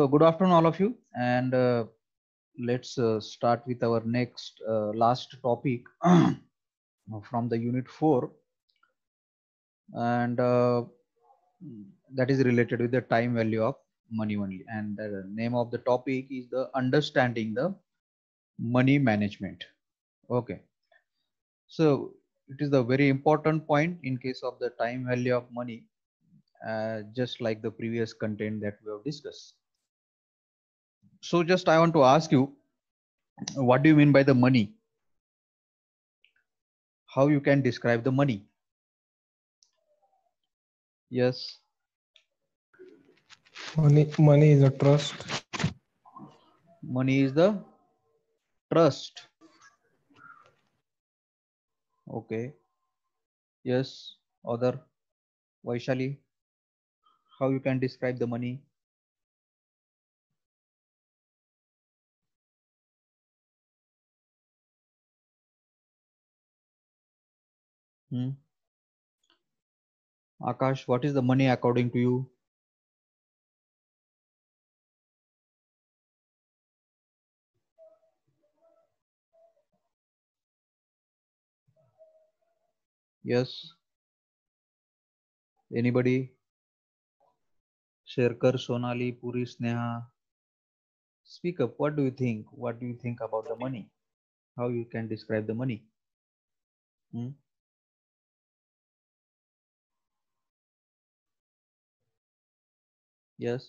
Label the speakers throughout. Speaker 1: So good afternoon, all of you, and uh, let's uh, start with our next uh, last topic from the unit four, and uh, that is related with the time value of money only. And the name of the topic is the understanding the money management. Okay, so it is the very important point in case of the time value of money, uh, just like the previous content that we have discussed so just I want to ask you, what do you mean by the money? How you can describe the money? Yes.
Speaker 2: Money, money is a trust.
Speaker 1: Money is the trust. Okay. Yes. Other. Vaishali. How you can describe the money?
Speaker 3: Hmm. Akash, what is the money according to you? Yes.
Speaker 1: Anybody? Sherkar, Sonali, Puri, Sneha. Speak up. What do you think? What do you think about the money? How you can describe the money? Hmm?
Speaker 3: Yes.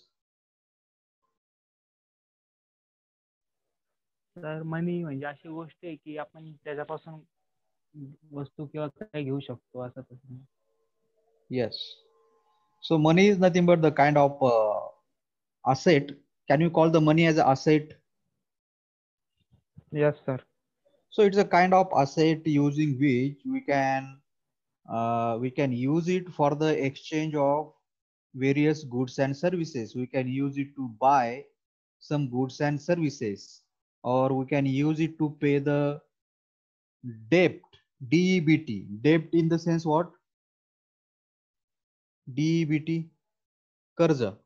Speaker 2: तर money म्हणजे अशी गोष्ट आहे की आपण त्याच्यापासून वस्तू किंवा काय घेऊ शकतो असा प्रश्न
Speaker 1: yes so money is nothing but the kind of asset can you call the money as a asset yes sir so it's a kind of asset using which we can uh, we can use it for the exchange of various goods and services. We can use it to buy some goods and services, or we can use it to pay the debt, DEBT. Debt in the sense what? DEBT, Karja.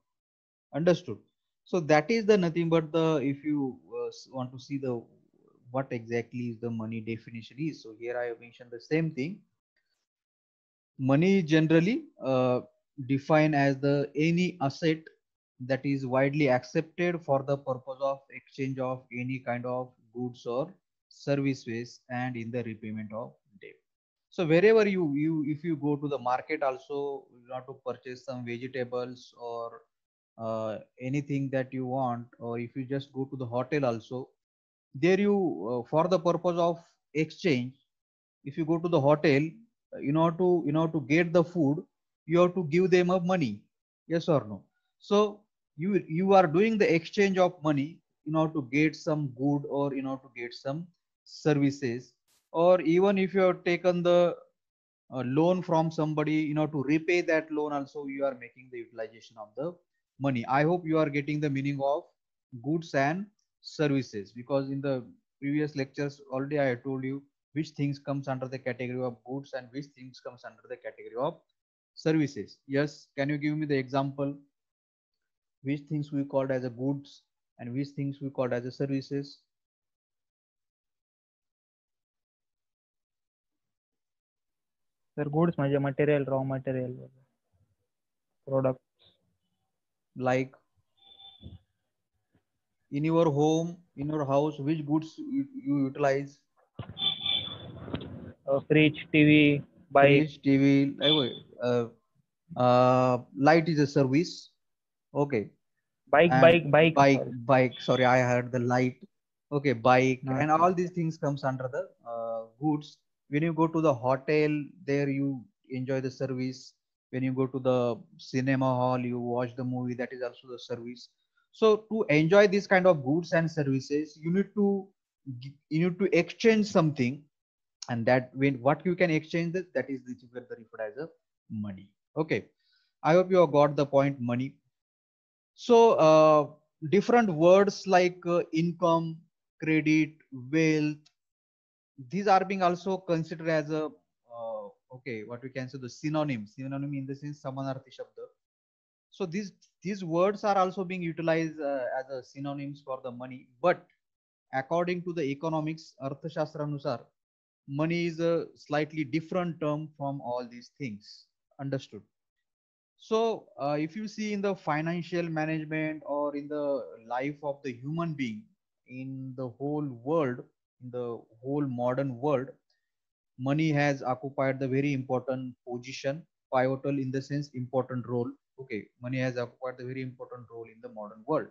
Speaker 1: Understood. So that is the nothing but the, if you uh, want to see the what exactly is the money definition is. So here I have mentioned the same thing. Money generally uh, define as the any asset that is widely accepted for the purpose of exchange of any kind of goods or services and in the repayment of debt so wherever you you if you go to the market also you have to purchase some vegetables or uh, anything that you want or if you just go to the hotel also there you uh, for the purpose of exchange if you go to the hotel you uh, know to you know to get the food you have to give them a money yes or no so you you are doing the exchange of money in order to get some good or in order to get some services or even if you have taken the uh, loan from somebody you know to repay that loan also you are making the utilization of the money i hope you are getting the meaning of goods and services because in the previous lectures already i told you which things comes under the category of goods and which things comes under the category of services yes can you give me the example which things we called as a goods and which things we called as a services sir goods means material raw material products like in your home in your house which goods you utilize a uh, fridge tv by English TV. Eh, uh, uh, light is a service. Okay. Bike, and bike, bike, bike, bike. Sorry, I heard the light. Okay, bike, no. and all these things comes under the uh, goods. When you go to the hotel, there you enjoy the service. When you go to the cinema hall, you watch the movie. That is also the service. So to enjoy this kind of goods and services, you need to you need to exchange something and that when what you can exchange that, that is where the referred as a money okay i hope you have got the point money so uh, different words like uh, income credit wealth these are being also considered as a uh, okay what we can say the synonym synonym in the sense samanarthi shabda so these these words are also being utilized uh, as a synonyms for the money but according to the economics arthashastra anusar money is a slightly different term from all these things understood so uh, if you see in the financial management or in the life of the human being in the whole world in the whole modern world money has occupied the very important position pivotal in the sense important role okay money has occupied the very important role in the modern world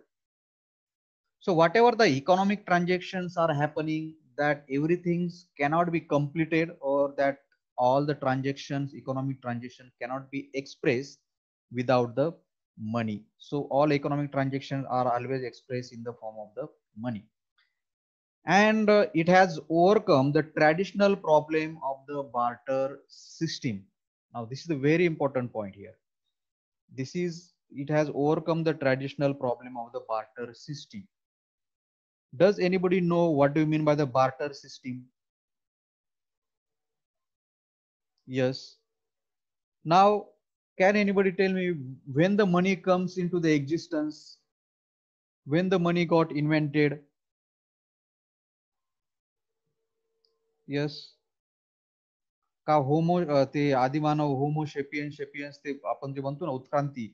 Speaker 1: so whatever the economic transactions are happening that everything cannot be completed or that all the transactions economic transactions, cannot be expressed without the money so all economic transactions are always expressed in the form of the money and uh, it has overcome the traditional problem of the barter system now this is a very important point here this is it has overcome the traditional problem of the barter system does anybody know what do you mean by the barter system yes now can anybody tell me when the money comes into the existence when the money got invented yes का homo ते आदिमानव होमो शेपियन शेपियन्स ते आपण जे म्हणतो ना उत्क्रांती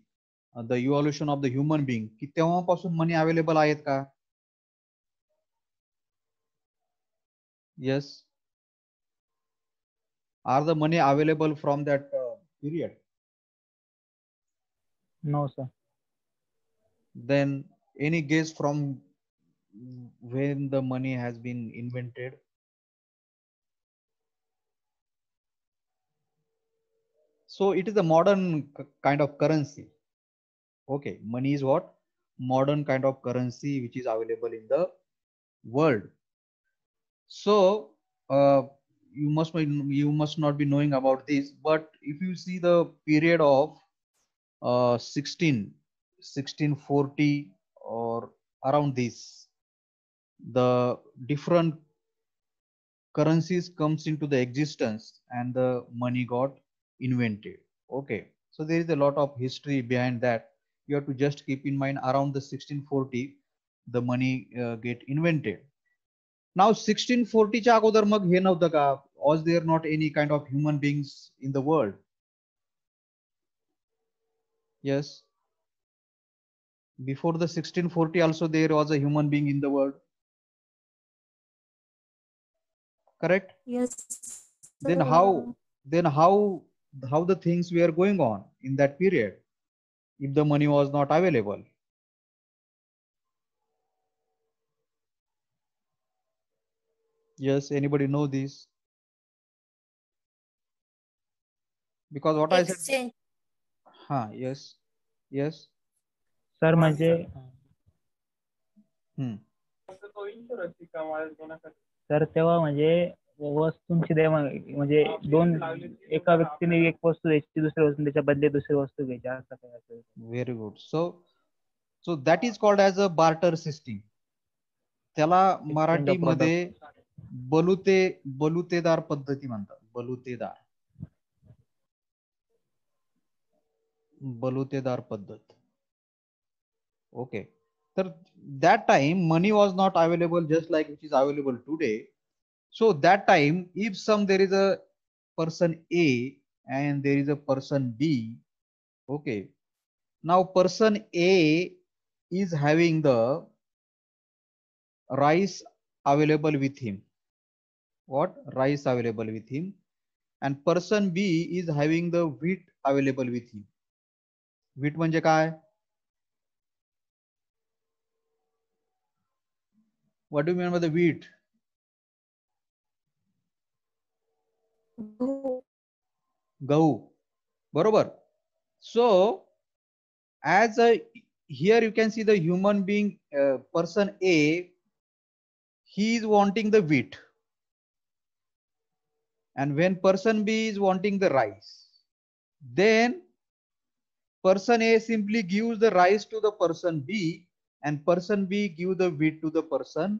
Speaker 1: the evolution of the human being की तेव्हापासून मनी अवेलेबल आहेत का Yes. Are the money available from that uh, period? No, sir. Then any guess from when the money has been invented? So it is a modern kind of currency. Okay, money is what? Modern kind of currency which is available in the world so uh, you must you must not be knowing about this but if you see the period of uh, 16 1640 or around this the different currencies comes into the existence and the money got invented okay so there is a lot of history behind that you have to just keep in mind around the 1640 the money uh, get invented now, 1640, फोर्टीच्या अगोदर मग हे नव्हतं का ऑज there not any kind of human beings in the world before the 1640 also there was a human being in the world correct yes sir. then how then how how the things were going on in that period if the money was not available yes anybody know this because what exchange. i said ha yes yes sir म्हणजे
Speaker 2: sir hmm. तेव्हा म्हणजे वस्तूंची म्हणजे दोन एका व्यक्तीने एक
Speaker 1: वस्तू द्यायची दुसऱ्या वस्तू त्याच्या बदले दुसरी वस्तू घ्यायची असं काय very good so so that is called as a barter system त्याला मराठीमध्ये बलुते बलुतेदार पद्धति मानता बलुतेदार बलुतेदार पद्धत ओके तर that time money was not available just like which is available today so that time if some there is a person A and there is a person B okay now person A is having the rice available with him what rice available with him and person b is having the wheat available with him wheat म्हणजे काय what do you mean by the wheat गहू बरोबर So, as a here you can see the human being uh, person a he is wanting the wheat and when person b is wanting the rice then person a simply gives the rice to the person b and person b give the wheat to the person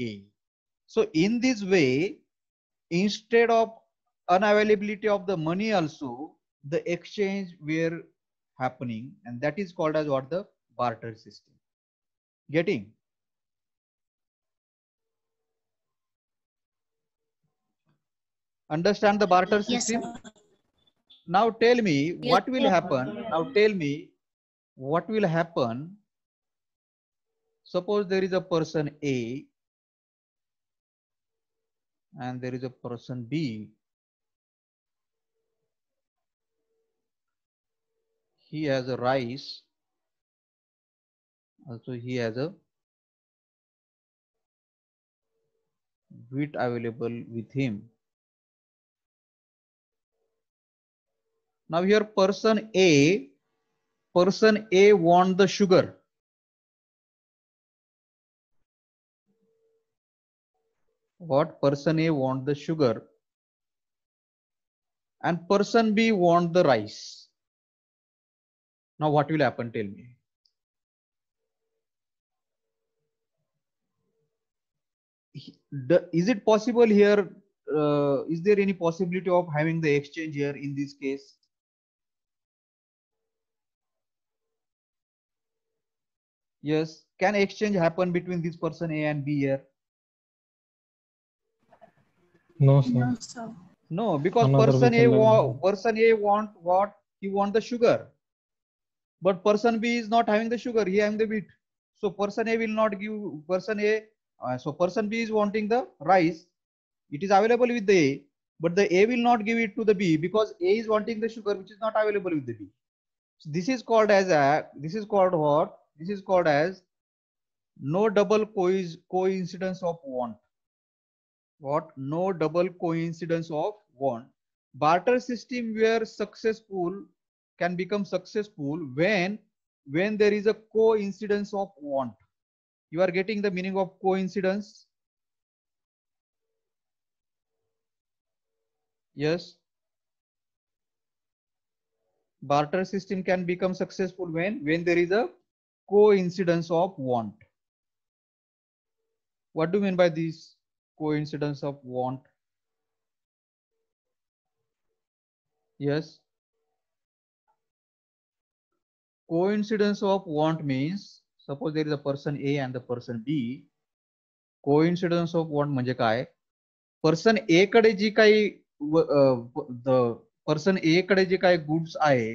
Speaker 1: a so in this way instead of unavailability of the money also the exchange were happening and that is called as what the barter system getting Understand the barter system? Yes, now tell me yes, what will yes. happen. Now tell me what will happen. Suppose there is a person A and there is a person B. He has a rice.
Speaker 3: Also he has a
Speaker 1: wheat available with him. Now here person A, person A want the sugar. What person A want the sugar and person B want the rice. Now what will happen? Tell me. Is it possible here? Uh, is there any possibility of having the exchange here in this case? Yes. Can exchange happen between this person A and B here? No, sir. No, sir. no because Another person A person A want what he want the sugar, but person B is not having the sugar. He having the wheat. So person A will not give person A. Uh, so person B is wanting the rice. It is available with the A, but the A will not give it to the B because A is wanting the sugar which is not available with the B. So this is called as a this is called what this is called as no double co coincidence of want. What? No double coincidence of want. Barter system where successful can become successful when when there is a coincidence of want. You are getting the meaning of coincidence. Yes. Barter system can become successful when when there is a coincidence of want what do you mean by this coincidence of want yes coincidence of want means suppose there is a person a and the person b coincidence of want म्हणजे काय person ए कडे जी काही person ए कडे जे काही goods आहे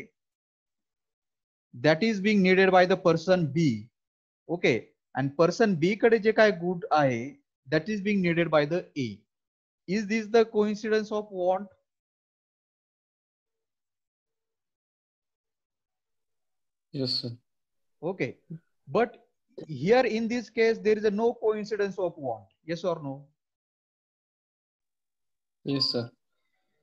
Speaker 1: that is being needed by the person B. Okay. And person B कडे जे काय good that is being needed by the A. Is this the coincidence of want? Yes, sir. Okay. But here in this case, there is a no coincidence of want. Yes or no? Yes, sir.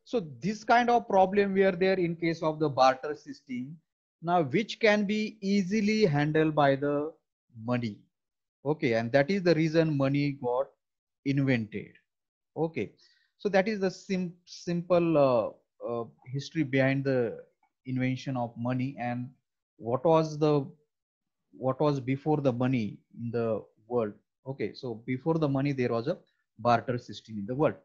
Speaker 1: So this kind of problem were there in case of the barter system now which can be easily handled by the money okay and that is the reason money got invented okay so that is the sim simple uh, uh, history behind the invention of money and what was the what was before the money in the world okay so before the money there was a barter system in the world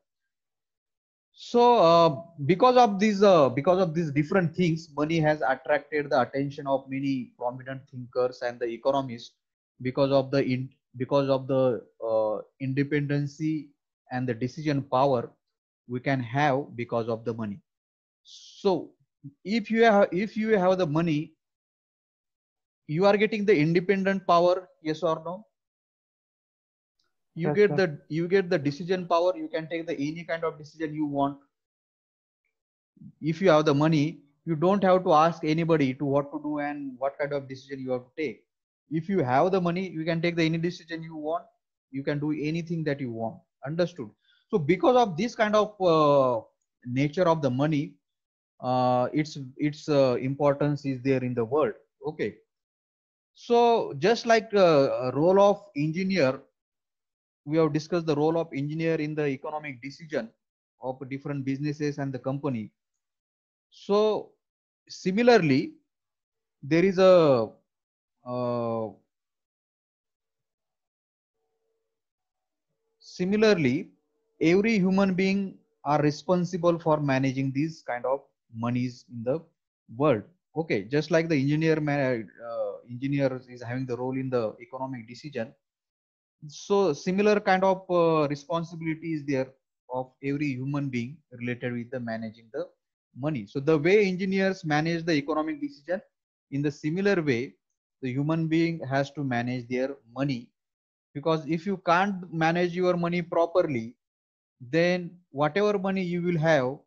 Speaker 1: so uh, because of these uh, because of these different things money has attracted the attention of many prominent thinkers and the economists because of the in, because of the uh, independency and the decision power we can have because of the money so if you have if you have the money you are getting the independent power yes or no you yes, get sir. the you get the decision power you can take the any kind of decision you want if you have the money you don't have to ask anybody to what to do and what kind of decision you have to take if you have the money you can take the any decision you want you can do anything that you want understood so because of this kind of uh, nature of the money uh, its its uh, importance is there in the world okay so just like uh, role of engineer we have discussed the role of engineer in the economic decision of different businesses and the company. So similarly, there is a uh, similarly every human being are responsible for managing these kind of monies in the world okay just like the engineer uh, engineer is having the role in the economic decision so similar kind of uh, responsibility is there of every human being related with the managing the money so the way engineers manage the economic decision in the similar way the human being has to manage their money because if you can't manage your money properly then whatever money you will have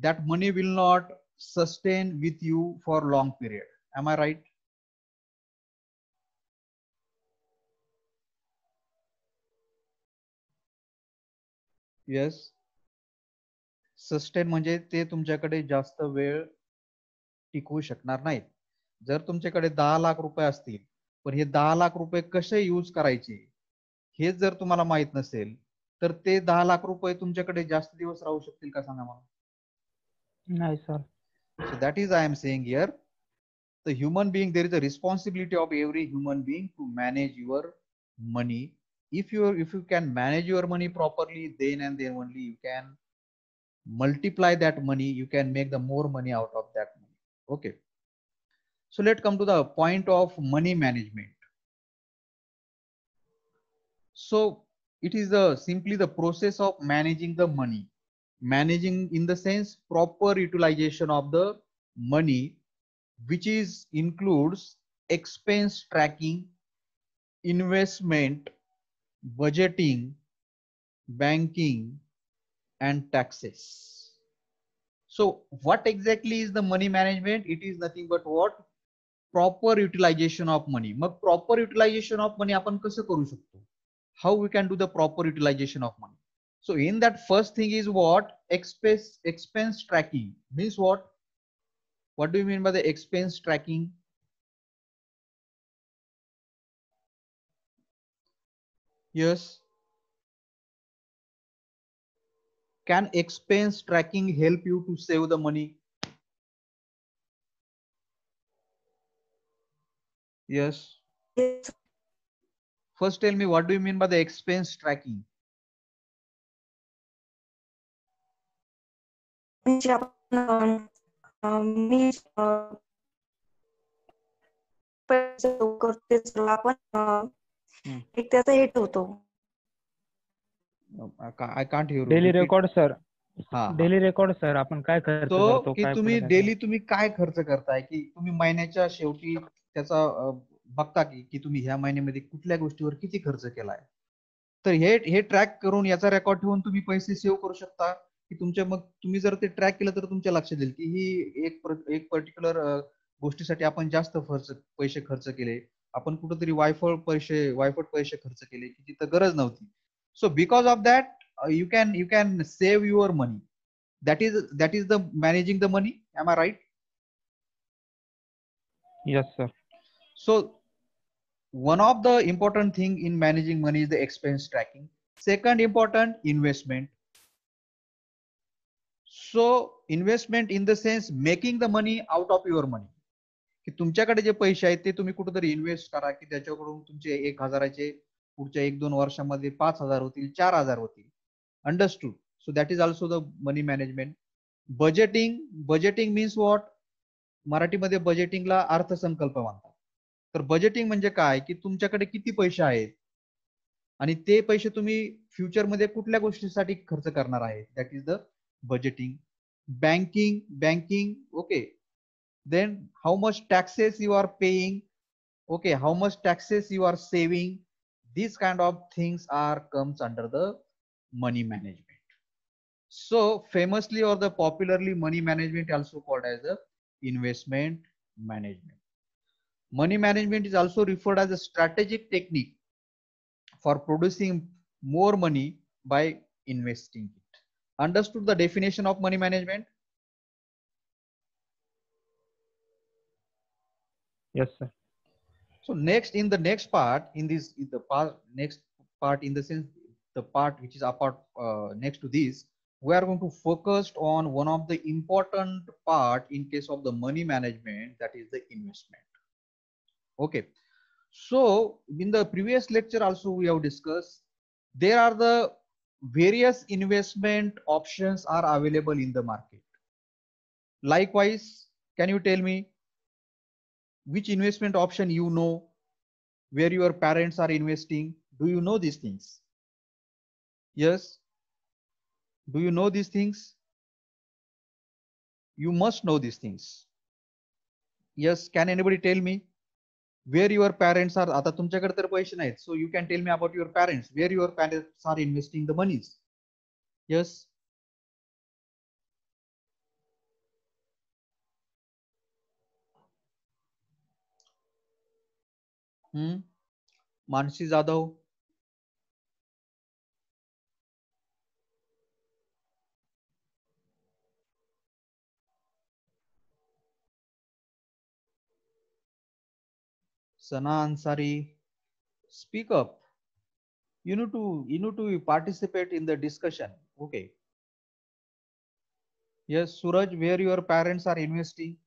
Speaker 1: that money will not sustain with you for long period am i right yes sustain म्हणजे ते तुमच्याकडे जास्त वेळ टिकवू शकणार नाहीत जर तुमच्याकडे दहा लाख रुपये असतील पण हे दहा लाख रुपये कसे यूज करायचे हे जर तुम्हाला माहित नसेल तर ते दहा लाख रुपये तुमच्याकडे जास्त दिवस राहू शकतील का सांगा मला नाही sir that is I am saying here the human being there is a responsibility of every human being to manage your money if you if you can manage your money properly then and then only you can multiply that money you can make the more money out of that money okay so let's come to the point of money management so it is a simply the process of managing the money managing in the sense proper utilization of the money which is includes expense tracking investment budgeting, banking, and taxes. So what exactly is the money management? It is nothing but what? Proper utilization of money. मग proper utilization of money आपण कसं How we can do the proper utilization of money? So in that first thing is what? Expense, expense tracking. Means what? What do you mean by the expense tracking? Yes. Can expense tracking help you to save the money? Yes. yes. First, tell me what do you mean by the expense tracking?
Speaker 3: Uh,
Speaker 2: um,
Speaker 1: uh, एक त्याचा हेट होतो I can't hear daily record
Speaker 2: sir daily record sir आपण काय करतो की तुम्ही daily
Speaker 1: तुम्ही काय खर्च करताय की तुम्ही महिन्याच्या शेवटी त्याचा बघता की की तुम्ही ह्या महिन्यामध्ये कुठल्या गोष्टीवर किती खर्च केलाय तर हे हे ट्रॅक करून याचा रेकॉर्ड ठेवून तुम्ही पैसे सेव्ह करू शकता की तुमच्या मग तुम्ही जर ते ट्रॅक केलं तर तुमच्या लक्षात येईल की ही एक एक पर्टिक्युलर गोष्टीसाठी आपण जास्त खर्च पैसे खर्च केले आपण कुठंतरी वायफळ पैसे वायफळ पैसे खर्च केले की तर गरज नव्हती so because of that you can you can save your money that is that is the managing the money am I right yes sir so one of the important thing in managing money is the expense tracking second important investment so investment in the sense making the money out of your money की तुमच्याकडे जे पैसे आहेत ते तुम्ही कुठेतरी invest करा की त्याच्याकडून तुमचे एक हजाराचे पुढच्या एक दोन वर्षामध्ये पाच हजार होतील चार हजार होतील understood so that is also the money management budgeting budgeting means what मराठीमध्ये बजेटिंगला अर्थसंकल्प मानतात तर बजेटिंग म्हणजे काय की तुमच्याकडे किती पैसे आहेत आणि ते पैसे तुम्ही फ्युचरमध्ये कुठल्या गोष्टीसाठी खर्च करणार आहे that is the budgeting banking banking okay then how much taxes you are paying okay how much taxes you are saving these kind of things are comes under the money management so famously or the popularly money management also called as the investment management money management is also referred as a strategic technique for producing more money by investing it understood the definition of money management Yes, sir. So next in the next part in this in the part next part in the sense the part which is apart uh, next to this we are going to focus on one of the important part in case of the money management that is the investment. Okay. So in the previous lecture also we have discussed there are the various investment options are available in the market. Likewise, can you tell me which investment option you know, where your parents are investing. Do you know these things? Yes. Do you know these things? You must know these things. Yes. Can anybody tell me where your parents are? आता तुमच्याकडे तर पैसे नाहीत. So you can tell me about your parents. Where your parents are investing the monies? Yes. Hmm Mansi Jadhav Sana Ansari speak up you know to you know to participate in the discussion okay yes Suraj where your parents are investing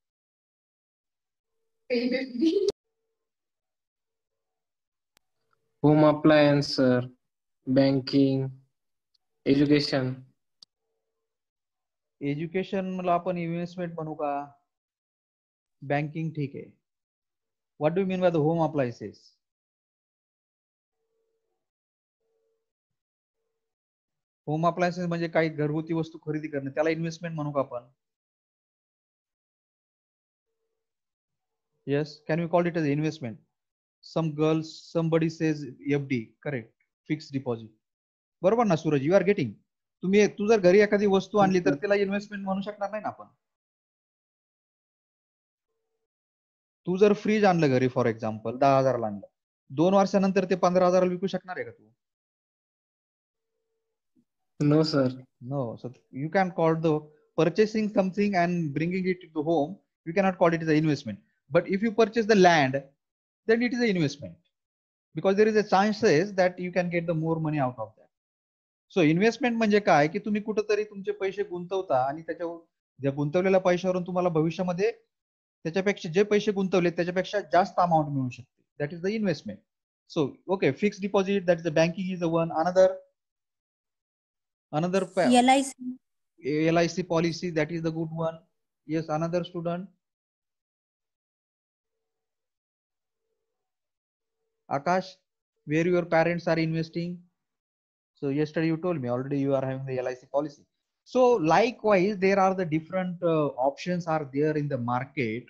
Speaker 2: home appliance sir banking education
Speaker 1: एज्युकेशनला आपण investment म्हणू का banking ठीक आहे what do mean by the home appliances home appliances म्हणजे काही घरगुती वस्तू खरेदी करणे त्याला इन्व्हेस्टमेंट म्हणू का आपण yes can you call it as investment some girls somebody says fd correct fix deposit बरोबर ना सूरज यू आर गेटिंग तुम्ही तू जर घरी एखादी वस्तू आणली तर तिला इन्व्हेस्टमेंट म्हणू शकणार नाही ना आपण तू जर फ्रीज आणलं घरी फॉर एक्झाम्पल दहा हजाराला आणलं दोन वर्षानंतर ते पंधरा हजाराला विकू शकणार आहे का तू no sir no sir you can call the purchasing something and bringing it to home you cannot call it is a investment but if you purchase the land then it is an investment because there is a chances that you can get the more money out of that. So investment म्हणजे काय की तुम्ही कुठंतरी तुमचे पैसे गुंतवता आणि त्याच्यावर ज्या गुंतवलेल्या पैशावरून तुम्हाला भविष्यामध्ये त्याच्यापेक्षा जे पैसे गुंतवले त्याच्यापेक्षा जास्त अमाऊंट मिळू शकते that is the investment so okay fix deposit that is the banking is a one another another L I C policy that is the good one yes another student Akash, where your parents are investing. So yesterday you told me already you are having the LIC policy. So likewise, there are the different uh, options are there in the market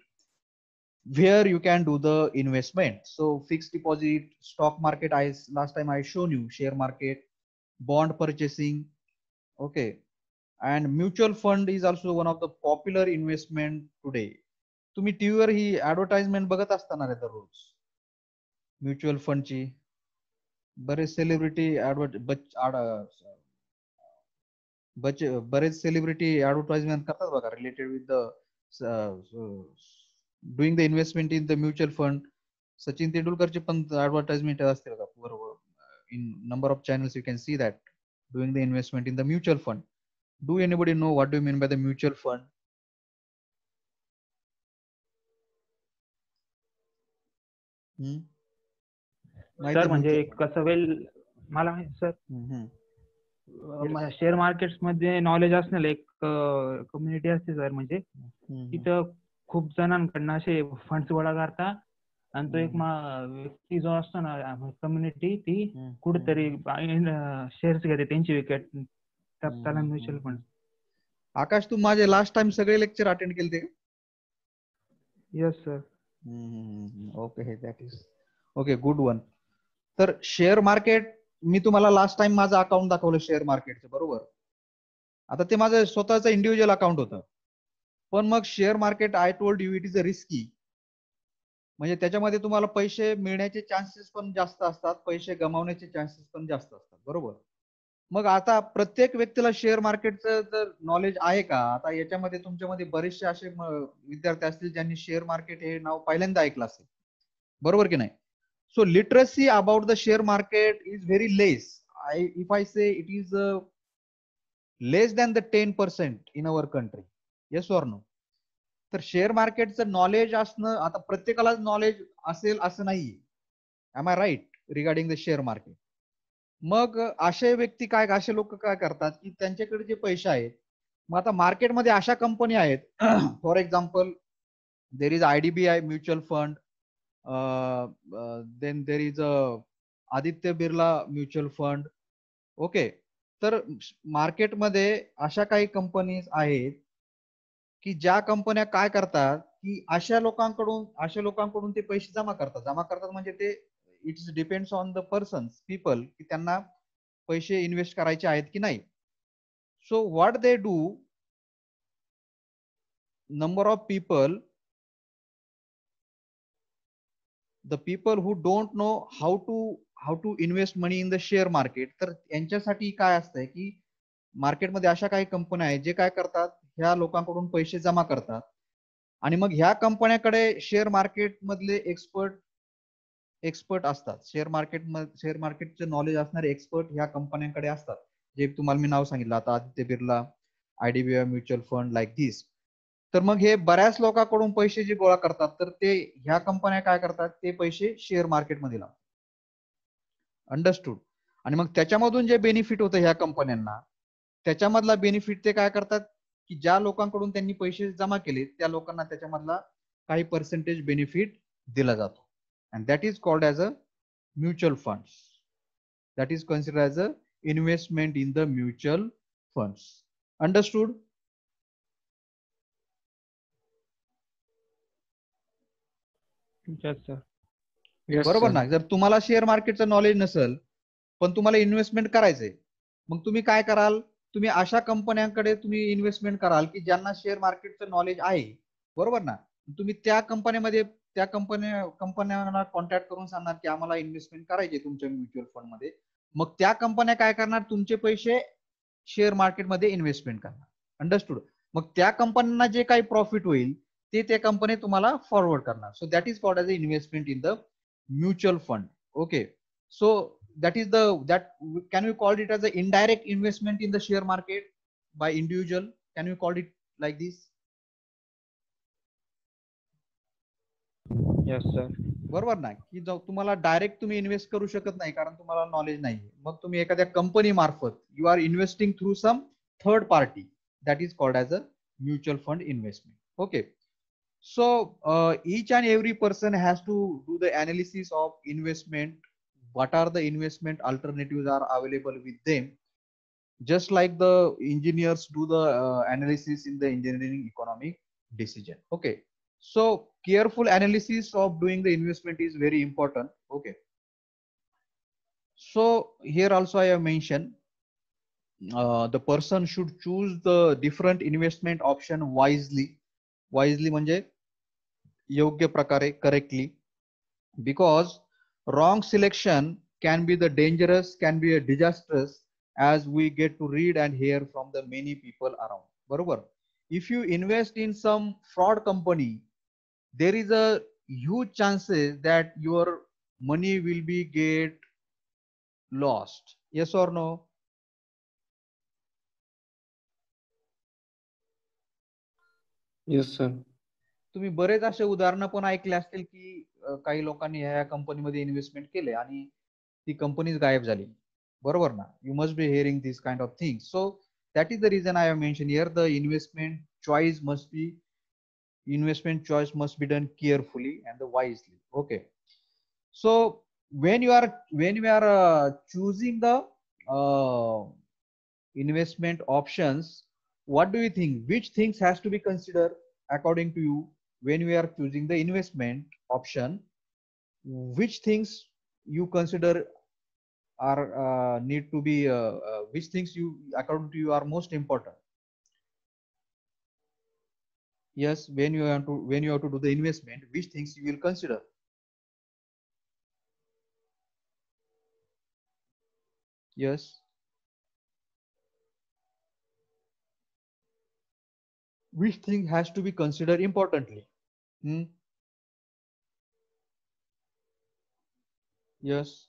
Speaker 1: where you can do the investment. So fixed deposit, stock market, I last time I shown you share market, bond purchasing, okay. And mutual fund is also one of the popular investment today. तुम्ही टीव्हीवर ही advertisement बघत असताना रे दररोज mutual फंडची बरेच celebrity बच बरेच celebrity advertisement करतात बघा related with the doing the investment in the mutual fund Sachin तेंडुलकरची पण ऍडव्हर्टाइजमेंट असतील बघा बरोबर in number of channels you can see that doing the investment in the mutual fund do anybody know what do mean by the mutual fund hmm
Speaker 2: sir म्हणजे, म्हणजे कसं well मला माहिती सर शेअर मार्केट मध्ये knowledge असणार एक community असते sir म्हणजे तिथं खूप जणांकडनं असे फंड्स गोळा करता आणि तो एक व्यक्ती जो असतो ना कम्युनिटी ती कुठेतरी शेअर्स घेते त्यांची विकेट त्याला
Speaker 1: म्युच्युअल फंड आकाश तू माझे लास्ट टाइम सगळे लेक्चर अटेंड केले yes sir okay okay good one तर शेअर मार्केट मी तुम्हाला लास्ट टाइम माझं अकाउंट दाखवलं शेअर मार्केटचं बरोबर आता ते माझं स्वतःचं इंडिव्हिज्युअल अकाउंट होतं पण मग share market I told you it is a risky म्हणजे त्याच्यामध्ये तुम्हाला पैसे मिळण्याचे चान्सेस पण जास्त असतात पैसे गमावण्याचे चान्सेस पण जास्त असतात बरोबर मग आता प्रत्येक व्यक्तीला शेअर मार्केटचं जर नॉलेज आहे का आता याच्यामध्ये तुमच्यामध्ये बरेचसे असे विद्यार्थी असतील ज्यांनी शेअर मार्केट हे नाव पहिल्यांदा ऐकलं असेल बरोबर की नाही so literacy about the share market is very less I, if I say it is less less the ten 10% in our country yes or no तर शेअर मार्केटचं नॉलेज असणं आता प्रत्येकालाच नॉलेज असेल असं नाही am I right regarding the share market मग असे व्यक्ती काय असे लोक काय करतात की त्यांच्याकडे जे पैसे आहेत मग आता मार्केटमध्ये अशा कंपनी आहेत for example there is I D B I mutual fund then there is a Aditya Birla mutual fund okay तर मार्केटमध्ये अशा काही कंपनीज आहेत की ज्या कंपन्या काय करतात की अशा लोकांकडून अशा लोकांकडून ते पैसे जमा करतात जमा करतात म्हणजे ते it's depends on the person people की त्यांना पैसे इन्व्हेस्ट करायचे आहेत की नाही so what they do number of people the people who don't know how to how to invest money in the share market तर यांच्यासाठी काय असतंय की मार्केटमध्ये अशा काही कंपन्या आहेत जे काय करतात ह्या लोकांकडून पैसे जमा करतात आणि मग ह्या कंपन्याकडे शेअर मार्केट मधले एक्सपर्ट एक्सपर्ट असतात शेअर मार्केट शेअर मार्केटचे नॉलेज असणारे एक्सपर्ट ह्या कंपन्यांकडे असतात जे तुम्हाला मी नाव सांगितलं आता Aditya Birla IDBI mutual fund like this तर मग हे बऱ्याच लोकांकडून पैसे जे गोळा करतात तर ते ह्या कंपन्या काय करतात ते पैसे शेअर मार्केटमध्ये लावतात अंडरस्टूड आणि मग त्याच्यामधून जे बेनिफिट होतं ह्या कंपन्यांना त्याच्यामधला बेनिफिट ते काय करतात की ज्या लोकांकडून त्यांनी पैसे जमा केले त्या लोकांना त्याच्यामधला काही पर्सेंटेज बेनिफिट दिला जातो and that is called as a mutual funds that is consider as a investment in the mutual funds understood बरोबर ना जर तुम्हाला शेअर मार्केटचं नॉलेज नसेल पण तुम्हाला इन्व्हेस्टमेंट करायचंय मग तुम्ही काय कराल तुम्ही अशा कंपन्यांकडे तुम्ही इन्व्हेस्टमेंट कराल की ज्यांना शेअर मार्केटचं नॉलेज आहे बरोबर ना तुम्ही त्या कंपनीमध्ये त्या कंपनी कंपन्यांना कॉन्टॅक्ट करून सांगणार की आम्हाला इन्व्हेस्टमेंट करायची तुमच्या म्युच्युअल फंड मध्ये मग त्या कंपन्या काय करणार तुमचे पैसे शेअर मार्केटमध्ये इन्व्हेस्टमेंट करणार अंडरस्टूड मग त्या कंपन्यांना जे काही प्रॉफिट होईल ते त्या कंपनी तुम्हाला फॉरवर्ड करणार so that is called as a investment in the mutual fund okay so that is the that can you call it as a indirect investment in the share market by individual can you call it like this yes sir बरोबर ना की तुम्हाला direct तुम्ही invest करू शकत नाही कारण तुम्हाला नॉलेज नाही मग तुम्ही एखाद्या कंपनी मार्फत you are investing through some third party that is called as a mutual fund investment okay So uh, each and every person has to do the analysis of investment. What are the investment alternatives are available with them? Just like the engineers do the uh, analysis in the engineering economic decision. Okay. So careful analysis of doing the investment is very important. Okay. So here also I have mentioned uh, the person should choose the different investment option wisely. Wisely म्हणजे योग्य correctly, because wrong selection can be the dangerous, can be a disastrous as we get to read and hear from the many people around. Barobar. If you invest in some fraud company, there is a huge chances that your money will be get lost. Yes or no? Yes, sir. तुम्ही बरेच असे उदाहरण पण ऐकले असतील की काही लोकांनी ह्या कंपनीमध्ये इन्व्हेस्टमेंट केले आणि ती कंपनीज गायब झाली बरोबर ना you must be hearing this kind of thing so that is the reason I have mention the investment choice must be investment choice must be done carefully and wisely okay so when you are when you are choosing the investment options what do you think which things has to be consider according to you when we are choosing the investment option, which things you consider are uh, need to be uh, uh, which things you according to you are most important yes when you want to when you have to do the investment which things you will consider yes which thing has to be considered importantly hmm? yes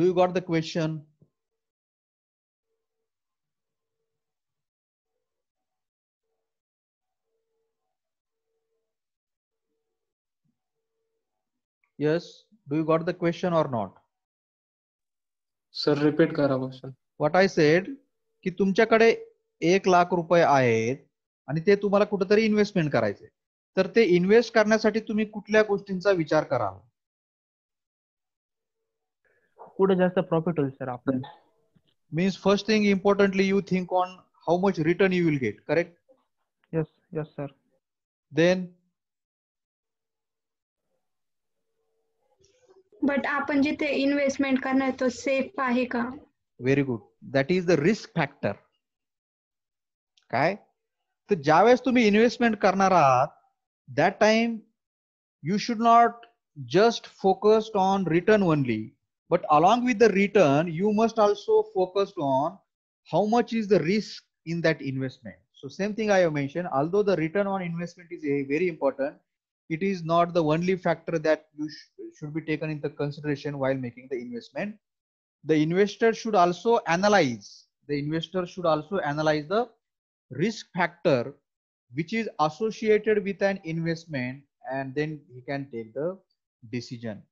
Speaker 1: do you got the question yes do you got the question or not sir repeat करा question what I said की तुमच्याकडे एक लाख रुपये आहेत आणि ते तुम्हाला कुठेतरी इन्व्हेस्टमेंट करायचे तर ते इन्व्हेस्ट करण्यासाठी तुम्ही कुठल्या गोष्टींचा विचार कराल कुठे जास्त प्रॉफिट होईल सर आपण means first thing importantly you think on how much return you will get correct yes yes sir then
Speaker 3: but आपण जिथे इन्व्हेस्टमेंट करणार तो सेफ आहे का
Speaker 1: very good that is the risk factor काय तर ज्यावेळेस तुम्ही इन्व्हेस्टमेंट करणार आहात that time you should not just focused on return only but along with the return you must also focused on how much is the risk in that investment so same thing I mention mentioned, although the return on investment is a very it is not the only factor that you sh should be taken into consideration while making the investment the investor should also analyze the investor should also analyze the risk factor which is associated with an investment and then he can take the decision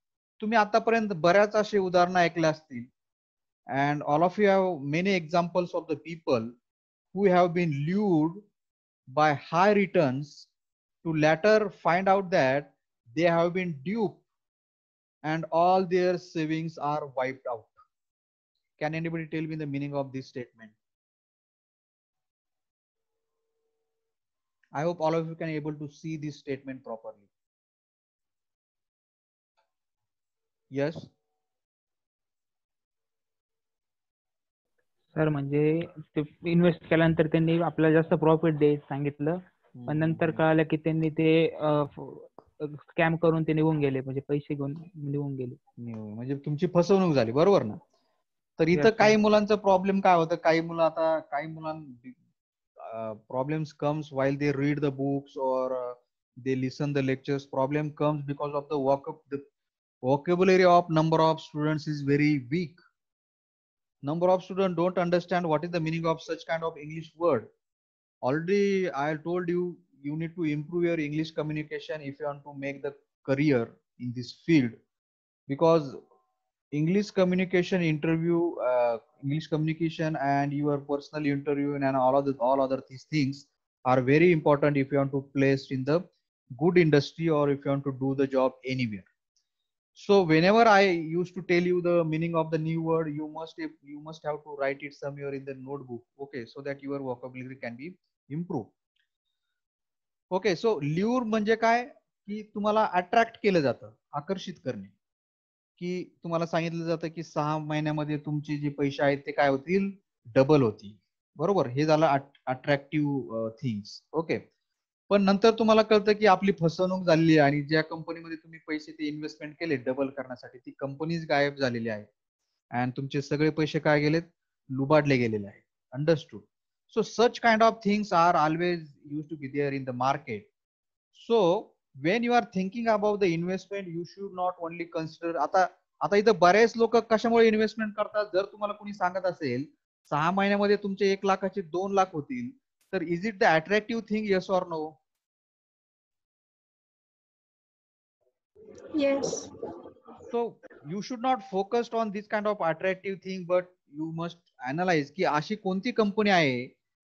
Speaker 1: तुम्ही आतापर्यंत बऱ्याच असे उदाहरणं ऐकले असतील and all of you have many examples of the people who have been lured by high returns to later find out that they have been duped and all their savings are wiped out. Can anybody tell me the meaning of this statement? I hope all of you can able to see this statement properly. Yes.
Speaker 2: Sir म्हणजे invest केल्यानंतर त्यांनी आपल्याला जास्त profit दे सांगितलं पण नंतर कळालं की त्यांनी ते स्कॅम करून ते निघून गेले म्हणजे पैसे घेऊन
Speaker 1: निघून गेले म्हणजे तुमची फसवणूक झाली बरोबर ना तर इथं काही मुलांचा प्रॉब्लेम काय होतं काही मुलं आता काही मुलांना problem comes while they read the books और they listen the lectures problem comes because of the up the vocabulary of number of students is very weak number of student don't understand what is the meaning of such kind of English already i told you you need to improve your english communication if you want to make the career in this field because english communication interview uh, english communication and your personal interview and all of the, all other these things are very important if you want to place in the good industry or if you want to do the job anywhere so whenever i used to tell you the meaning of the new word you must you must have to write it somewhere in the notebook okay so that your vocabulary can be improve okay so lure म्हणजे काय की तुम्हाला attract केलं जातं आकर्षित करणे की तुम्हाला सांगितलं जातं की सहा महिन्यामध्ये तुमचे जे पैसे आहेत ते काय होतील डबल होतील बरोबर हे झालं अट्रॅक्टिव्ह थिंग्स ओके पण नंतर तुम्हाला कळतं की आपली फसवणूक झालेली आहे आणि ज्या कंपनीमध्ये तुम्ही पैसे ते इन्व्हेस्टमेंट केले डबल करण्यासाठी ती कंपनीज गायब झालेली आहे अँड तुमचे सगळे पैसे काय गेलेत लुबाडले गेलेले आहेत understood So such kind of things are always used to be there in the market. So when you are thinking about the investment, you should not only consider आता आता इथं बरेच लोक कशामुळे इन्व्हेस्टमेंट करतात जर तुम्हाला कोणी सांगत असेल सहा महिन्यामध्ये तुमचे एक लाखाचे दोन लाख होतील तर is it the attractive thing yes or no yes so you should not focused on this kind of attractive thing but you must analyze ki ashi konti company ahe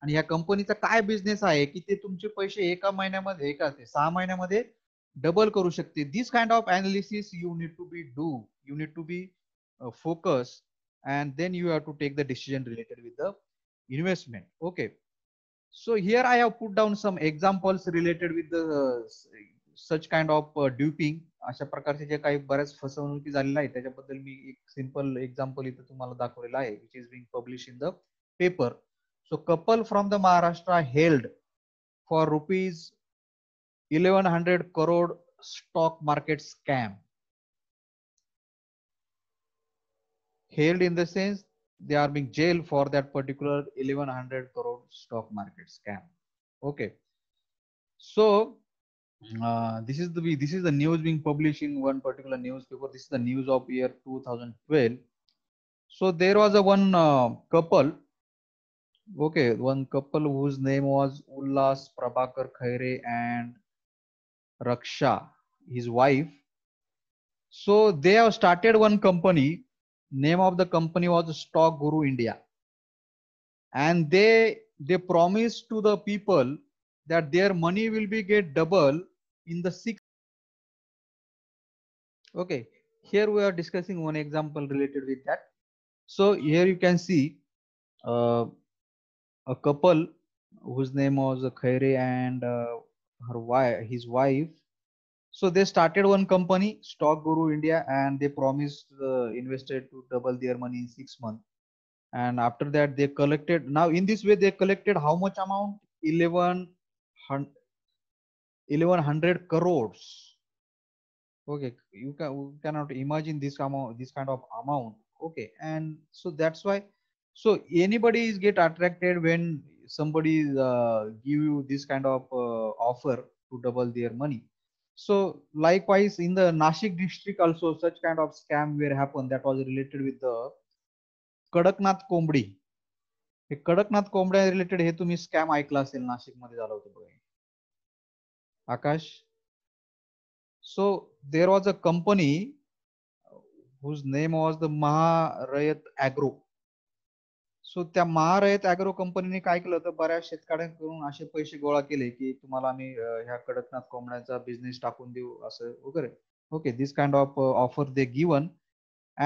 Speaker 1: आणि या कंपनीचा काय बिझनेस आहे की ते तुमचे पैसे एका महिन्यामध्ये एका सहा महिन्यामध्ये डबल करू शकते this kind of analysis you need to be do you need to be focus and then you have to take the decision related with the investment okay so here I have put down some examples related with the such kind of duping अशा प्रकारचे जे काही बऱ्याच फसवणुकी झालेल्या आहेत त्याच्याबद्दल मी एक simple example इथं तुम्हाला दाखवलेला आहे which is being publish in the paper So couple from the Maharashtra held for rupees 1100 crore stock market scam. Held in the sense they are being jailed for that particular 1100 crore stock market scam. Okay. So uh, this is the this is the news being published in one particular newspaper. This is the news of year 2012. So there was a one uh, couple okay, one couple whose name was Ullas Prabhakar Khaire and Raksha, his wife. So they have started one company. Name of the company was Stock Guru India. And they they promised to the people that their money will be get double in the six. Okay, here we are discussing one example related with that. So here you can see uh, a couple whose name was Khairi and uh, her wife, his wife. So they started one company, Stock Guru India, and they promised the uh, investor to double their money in six months. And after that, they collected. Now, in this way, they collected how much amount? 1100, crores. Okay, you, can, you cannot imagine this amount, this kind of amount. Okay, and so that's why so anybody is get attracted when somebody uh, give you this kind of uh, offer to double their money so likewise in the nashik district also such kind of scam where happened that was related with the Kadaknath कोंबडी हे कडकनाथ कोंबड्या related हे तुम्ही scam ऐकला असेल नाशिक मध्ये झालं होतं बघा Akash so there was a company whose name was the Maharayat agro सो त्या महारयत अॅग्रो कंपनीने काय केलं तर बऱ्याच शेतकऱ्यांकडून असे पैसे गोळा केले की तुम्हाला आम्ही ह्या कडकनाथ कोंबड्यांचा बिझनेस टाकून देऊ असं वगैरे okay this kind of offer they given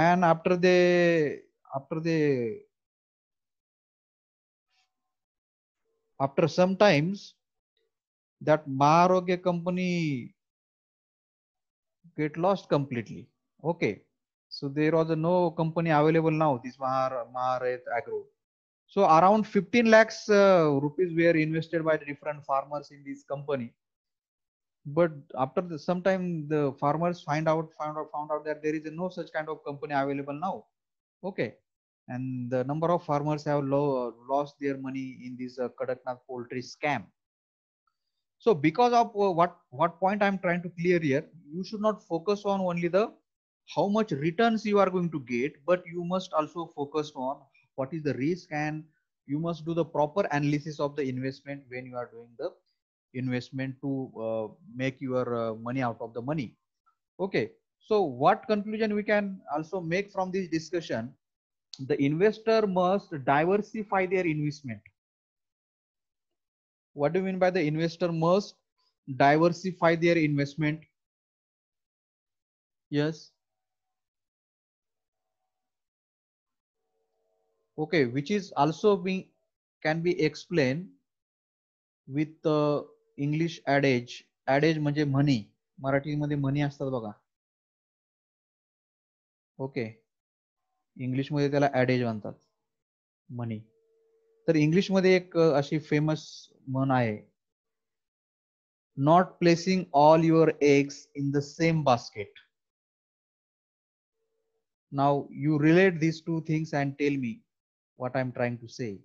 Speaker 1: and after they after they after some times that Maharogya company get lost completely okay so there was a no company available now this Mahar Maharayat agro So around 15 lakhs uh, rupees were invested by the different farmers in this company. But after the, some time, the farmers find out, found out, found out that there is no such kind of company available now. Okay, and the number of farmers have lo lost their money in this uh, Kadaknath poultry scam. So because of uh, what what point I'm trying to clear here, you should not focus on only the how much returns you are going to get, but you must also focus on what is the risk and you must do the proper analysis of the investment when you are doing the investment to uh, make your uh, money out of the money okay so what conclusion we can also make from this discussion the investor must diversify their investment what do you mean by the investor must diversify their investment yes okay which is also being can be explain with English english adage adage म्हणजे म्हणी मराठीमध्ये money असतात बघा okay English मध्ये त्याला ॲडेज म्हणतात money तर English मध्ये एक अशी फेमस म्हण आहे not placing all your eggs in the same basket now you relate this to things and tell me what I'm trying to say.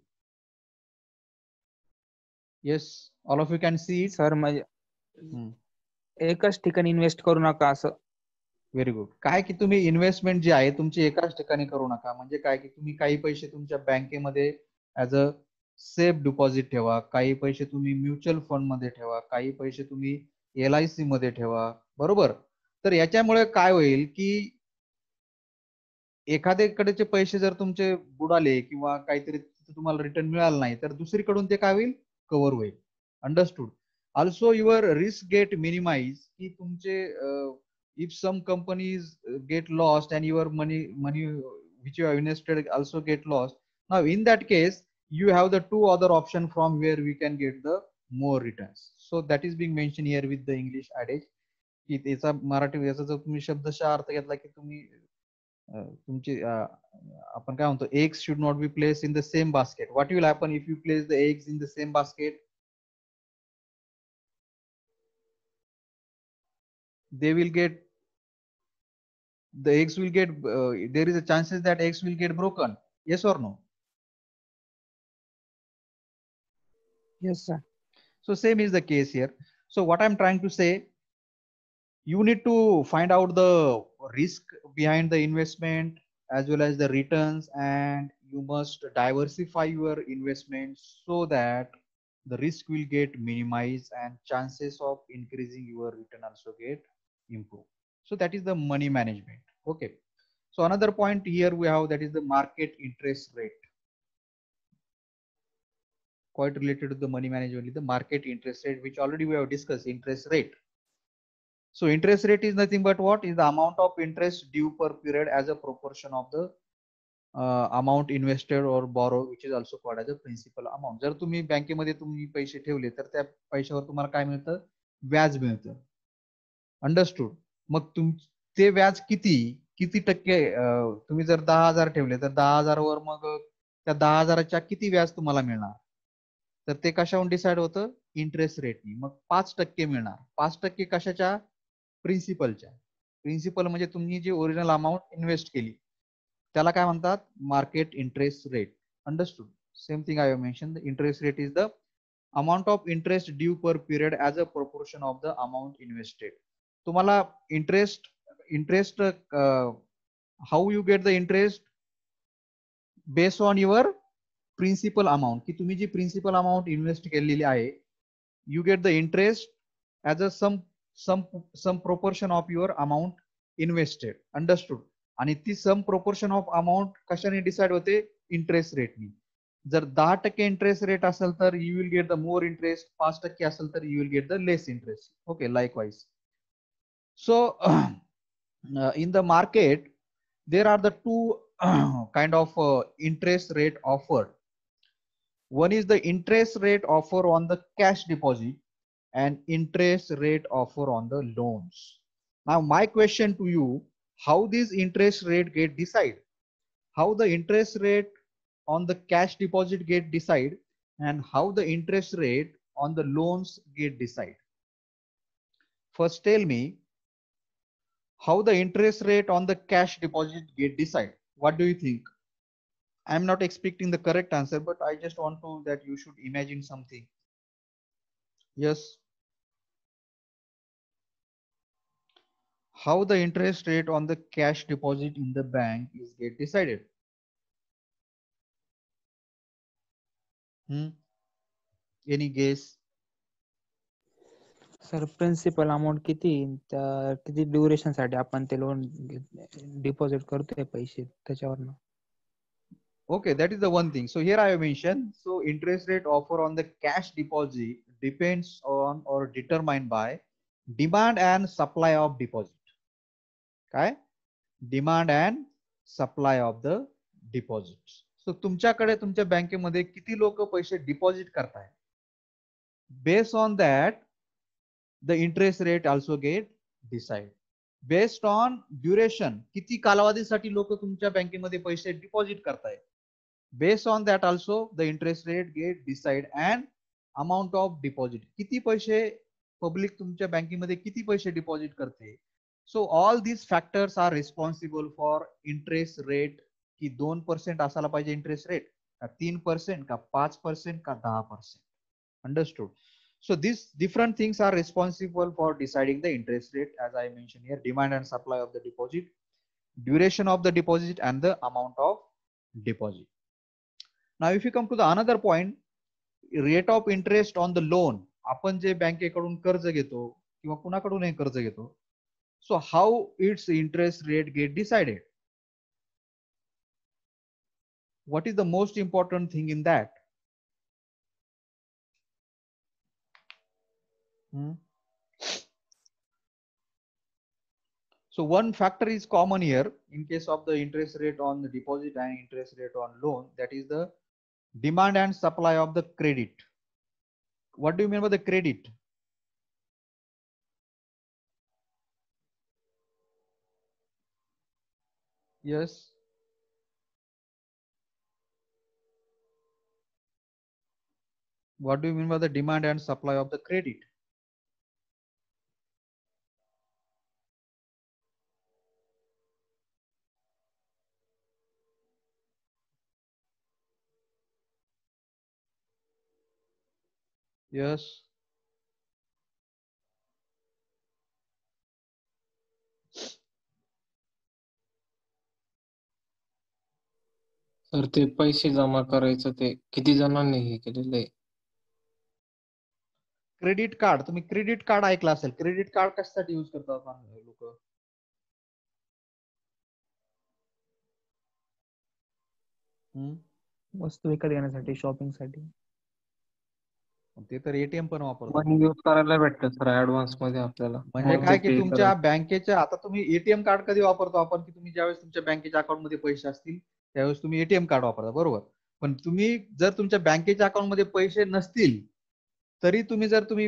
Speaker 1: Yes, all of you can see it. Sir, hmm. एकाच ठिकाणी invest करू नका असं very good काय की तुम्ही investment जी आहे तुमची एकाच ठिकाणी करू नका म्हणजे काय की तुम्ही काही पैसे तुमच्या बँकेमध्ये ऍज अ सेफ डिपॉझिट ठेवा काही पैसे तुम्ही म्युच्युअल फंड मध्ये ठेवा काही पैसे तुम्ही एल आय सी मध्ये ठेवा बरोबर तर याच्यामुळे काय होईल की एखाद्या कडे पैसे जर तुमचे बुडाले किंवा काहीतरी तुम्हाला रिटर्न मिळाला नाही तर दुसरीकडून ते काय होईल कव्हर होईल अंडरस्टूड रिस्क गेट मिनिमाइज की तुमचे if some companies get lost and your money money you invested also get lost now in that case you have the two other option from where we can get the more return so that is being mention here with the English की त्याचा मराठी तुम्ही शब्दशा अर्थ घेतला की तुम्ही तुमची आपण काय म्हणतो eggs should not be place in the same basket what will happen if you place the eggs in the same they will get the eggs will get uh, there is a chances that eggs will get broken yes or no yes sir so same is the case here so what i'm trying to say you need to find out the risk behind the investment as well as the returns and you must diversify your investments so that the risk will get minimized and chances of increasing your return also get improved so that is the money management okay so another point here we have that is the market interest rate quite related to the money management the market interest rate which already we have discussed interest rate So interest rate is nothing but what is the amount of interest due per period as a proportion of the uh, amount invested or borrow which is also called as a principal amount. जर तुम्ही बँकेमध्ये तुम्ही पैसे ठेवले तर त्या पैशावर तुम्हाला काय मिळतं व्याज मिळतं अंडरस्टूड मग तुम ते व्याज किती किती टक्के तुम्ही जर दहा हजार ठेवले तर दहा हजारवर मग त्या दहा हजाराच्या किती व्याज तुम्हाला मिळणार तर ते कशाहून डिसाईड होतं इंटरेस्ट रेटनी मग पाच टक्के मिळणार पाच टक्के कशाच्या प्रिन्सिपलच्या प्रिन्सिपल म्हणजे तुम्ही जी ओरिजिनल अमाऊंट इन्व्हेस्ट केली त्याला काय म्हणतात market interest rate understood same thing I mention the interest rate is the amount of interest due per period as a proportion of the amount invested तुम्हाला interest interest how you get the interest based on your principal amount की तुम्ही जी principal amount invest केलेली आहे you get the interest as a some some some proportion of your amount invested understood आणि ती सम proportion of amount कशाने decide होते interest रेटनी जर दहा टक्के इंटरेस्ट रेट असेल तर you will get the more interest पाच टक्के असेल तर you will get the less interest okay likewise so in the market there are the two kind of interest rate offer one is the interest rate offer on the cash deposit and interest rate offer on the loans. Now, my question to you, how this interest rate get decide? How the interest rate on the cash deposit get decide and how the interest rate on the loans get decide? First tell me how the interest rate on the cash deposit get decide. What do you think? I'm not expecting the correct answer, but I just want to that you should imagine something. Yes. How the interest rate on the cash deposit in the bank is get decided? Hmm. Any guess?
Speaker 2: Sir principal amount किती किती duration साठी आपण ते loan deposit करतोय पैसे त्याच्यावर
Speaker 1: okay that is the one thing so here I mention so interest rate offer on the cash deposit depend on or determined by demand and supply of deposit काय demand and supply of the deposit so तुमच्याकडे तुमच्या बँकेमध्ये किती लोक पैसे deposit करताय based on that the interest rate also get decide based on duration किती कालावधीसाठी लोक तुमच्या बँकेमध्ये पैसे डिपॉझिट करताय based on that also the interest rate get decide and amount of deposit किती पैसे पब्लिक तुमच्या बँकेमध्ये किती पैसे डिपॉझिट करते so all these factors are responsible for interest rate की दोन पर्सेंट असायला पाहिजे इंटरेस्ट रेट का तीन पर्सेंट का पाच पर्सेंट का दहा percent understood so this different things are responsible for deciding the interest rate as I mention here demand and supply of the deposit duration of the deposit and the amount of deposit now if you come to the another point rate of interest on the loan आपण जे बँकेकडून कर्ज घेतो किंवा कुणाकडूनही कर्ज घेतो so how it's interest rate get decided what is the most important thing in that so one factor is common common in case of the interest rate on on the deposit and interest rate on loan that demand and supply of the credit. What do you mean by the credit? Yes. What do you mean by the demand and supply of the credit?
Speaker 3: Yes.
Speaker 2: Sir ते पैसे जमा करायचं ते
Speaker 1: किती जणांनी हे केलेलं आहे क्रेडिट कार्ड तुम्ही क्रेडिट कार्ड ऐकलं असेल क्रेडिट कार्ड कशासाठी युज करतात लोक वस्तू विकत घेण्यासाठी शॉपिंग साठी ते तर एटीएम पण वापरतो युज करायला भेटतं सर ऍडव्हान्स मध्ये आपल्याला म्हणजे काय की तुमच्या बँकेच्या आता तुम्ही एटीएम कार्ड कधी वापरतो आपण की तुम्ही ज्यावेळेस तुमच्या बँकेच्या अकाउंट मध्ये पैसे असतील त्यावेळेस तुम्ही एटीएम कार्ड वापरता बरोबर पण तुम्ही जर तुमच्या बँकेच्या अकाउंट मध्ये पैसे नसतील तरी तुम्ही जर तुम्ही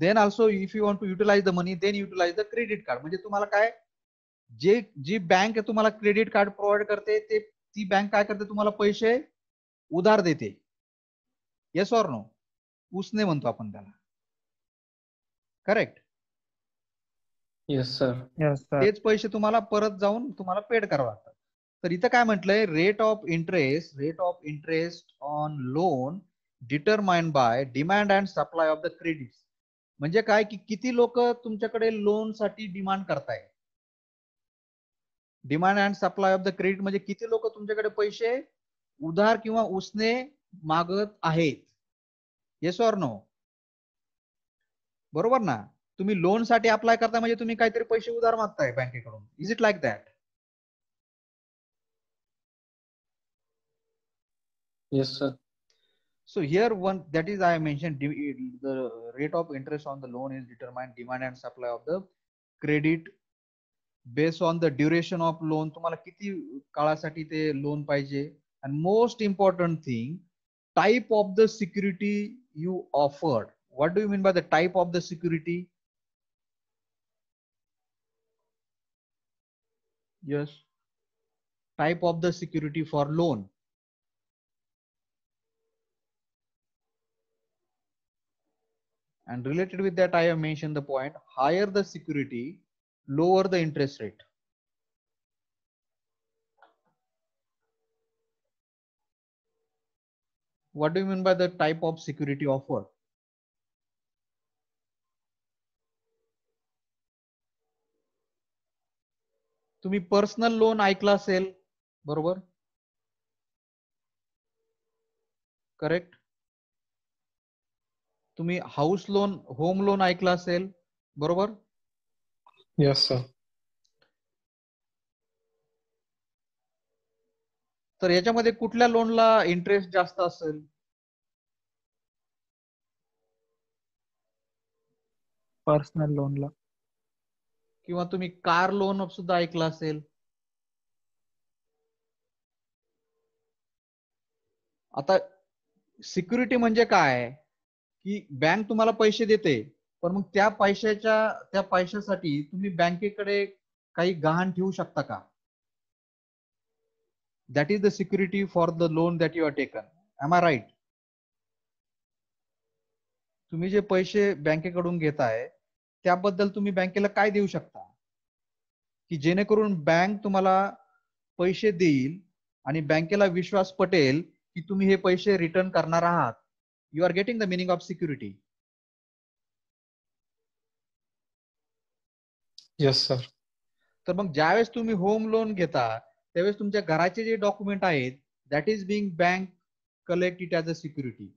Speaker 1: then also if you want to utilize the money then utilize the credit card म्हणजे तुम्हाला काय जे जी बँक तुम्हाला क्रेडिट कार्ड प्रोव्हाइड करते ते ती बँक काय करते तुम्हाला पैसे उधार देते येस ऑर नो उसने म्हणतो आपण त्याला करेक्ट सर तेच पैसे तुम्हाला परत जाऊन तुम्हाला पेड करावं लागतात तर इथं काय म्हटलंय rate of interest rate of interest on loan determine by demand and supply of the credit म्हणजे काय की किती लोक तुमच्याकडे लोन साठी डिमांड करताय demand and supply of the credit म्हणजे किती लोक तुमच्याकडे पैसे उधार किंवा उसने मागत आहेत येस ऑर नो बरोबर ना तुम्ही लोन साठी अप्लाय करता म्हणजे तुम्ही काहीतरी पैसे उधार मागताय बँकेकडून is it like that yes here one that is I mention rate of interest on the loan is determine demand and supply of the credit base on the duration of loan तुम्हाला किती काळासाठी ते loan पाहिजे and most important thing type of the security you offered. What do you mean by the type of the security? Yes. Type of the security for loan. And related with that, I have mentioned the point, higher the security, lower the interest rate. what do you mean by the type of security offered? तुम्ही personal loan ऐकला असेल बरोबर correct तुम्ही house loan home loan ऐकला असेल बरोबर yes sir तर याच्यामध्ये कुठल्या लोनला इंटरेस्ट जास्त असेल
Speaker 2: पर्सनल लोनला
Speaker 1: किंवा तुम्ही कार लोन सुद्धा ऐकलं असेल आता सिक्युरिटी म्हणजे काय की बँक तुम्हाला पैसे देते पण मग त्या पैशाच्या त्या पैशासाठी तुम्ही बँकेकडे काही गहाण ठेवू शकता का that is the security for the loan that you have taken am i right तुम्ही जे पैसे बँकेकडून घेताय त्याबद्दल तुम्ही बँकेला काय देऊ शकता की जेणेकरून बँक तुम्हाला पैसे देईल आणि बँकेला विश्वास पटेल की तुम्ही हे पैसे रिटर्न करणार आहात you are getting the meaning of security yes sir तर मग ज्यावेळेस तुम्ही होम लोन घेता त्यावेळेस तुमच्या घराचे जे डॉक्युमेंट आहेत that is being bank collect it as a security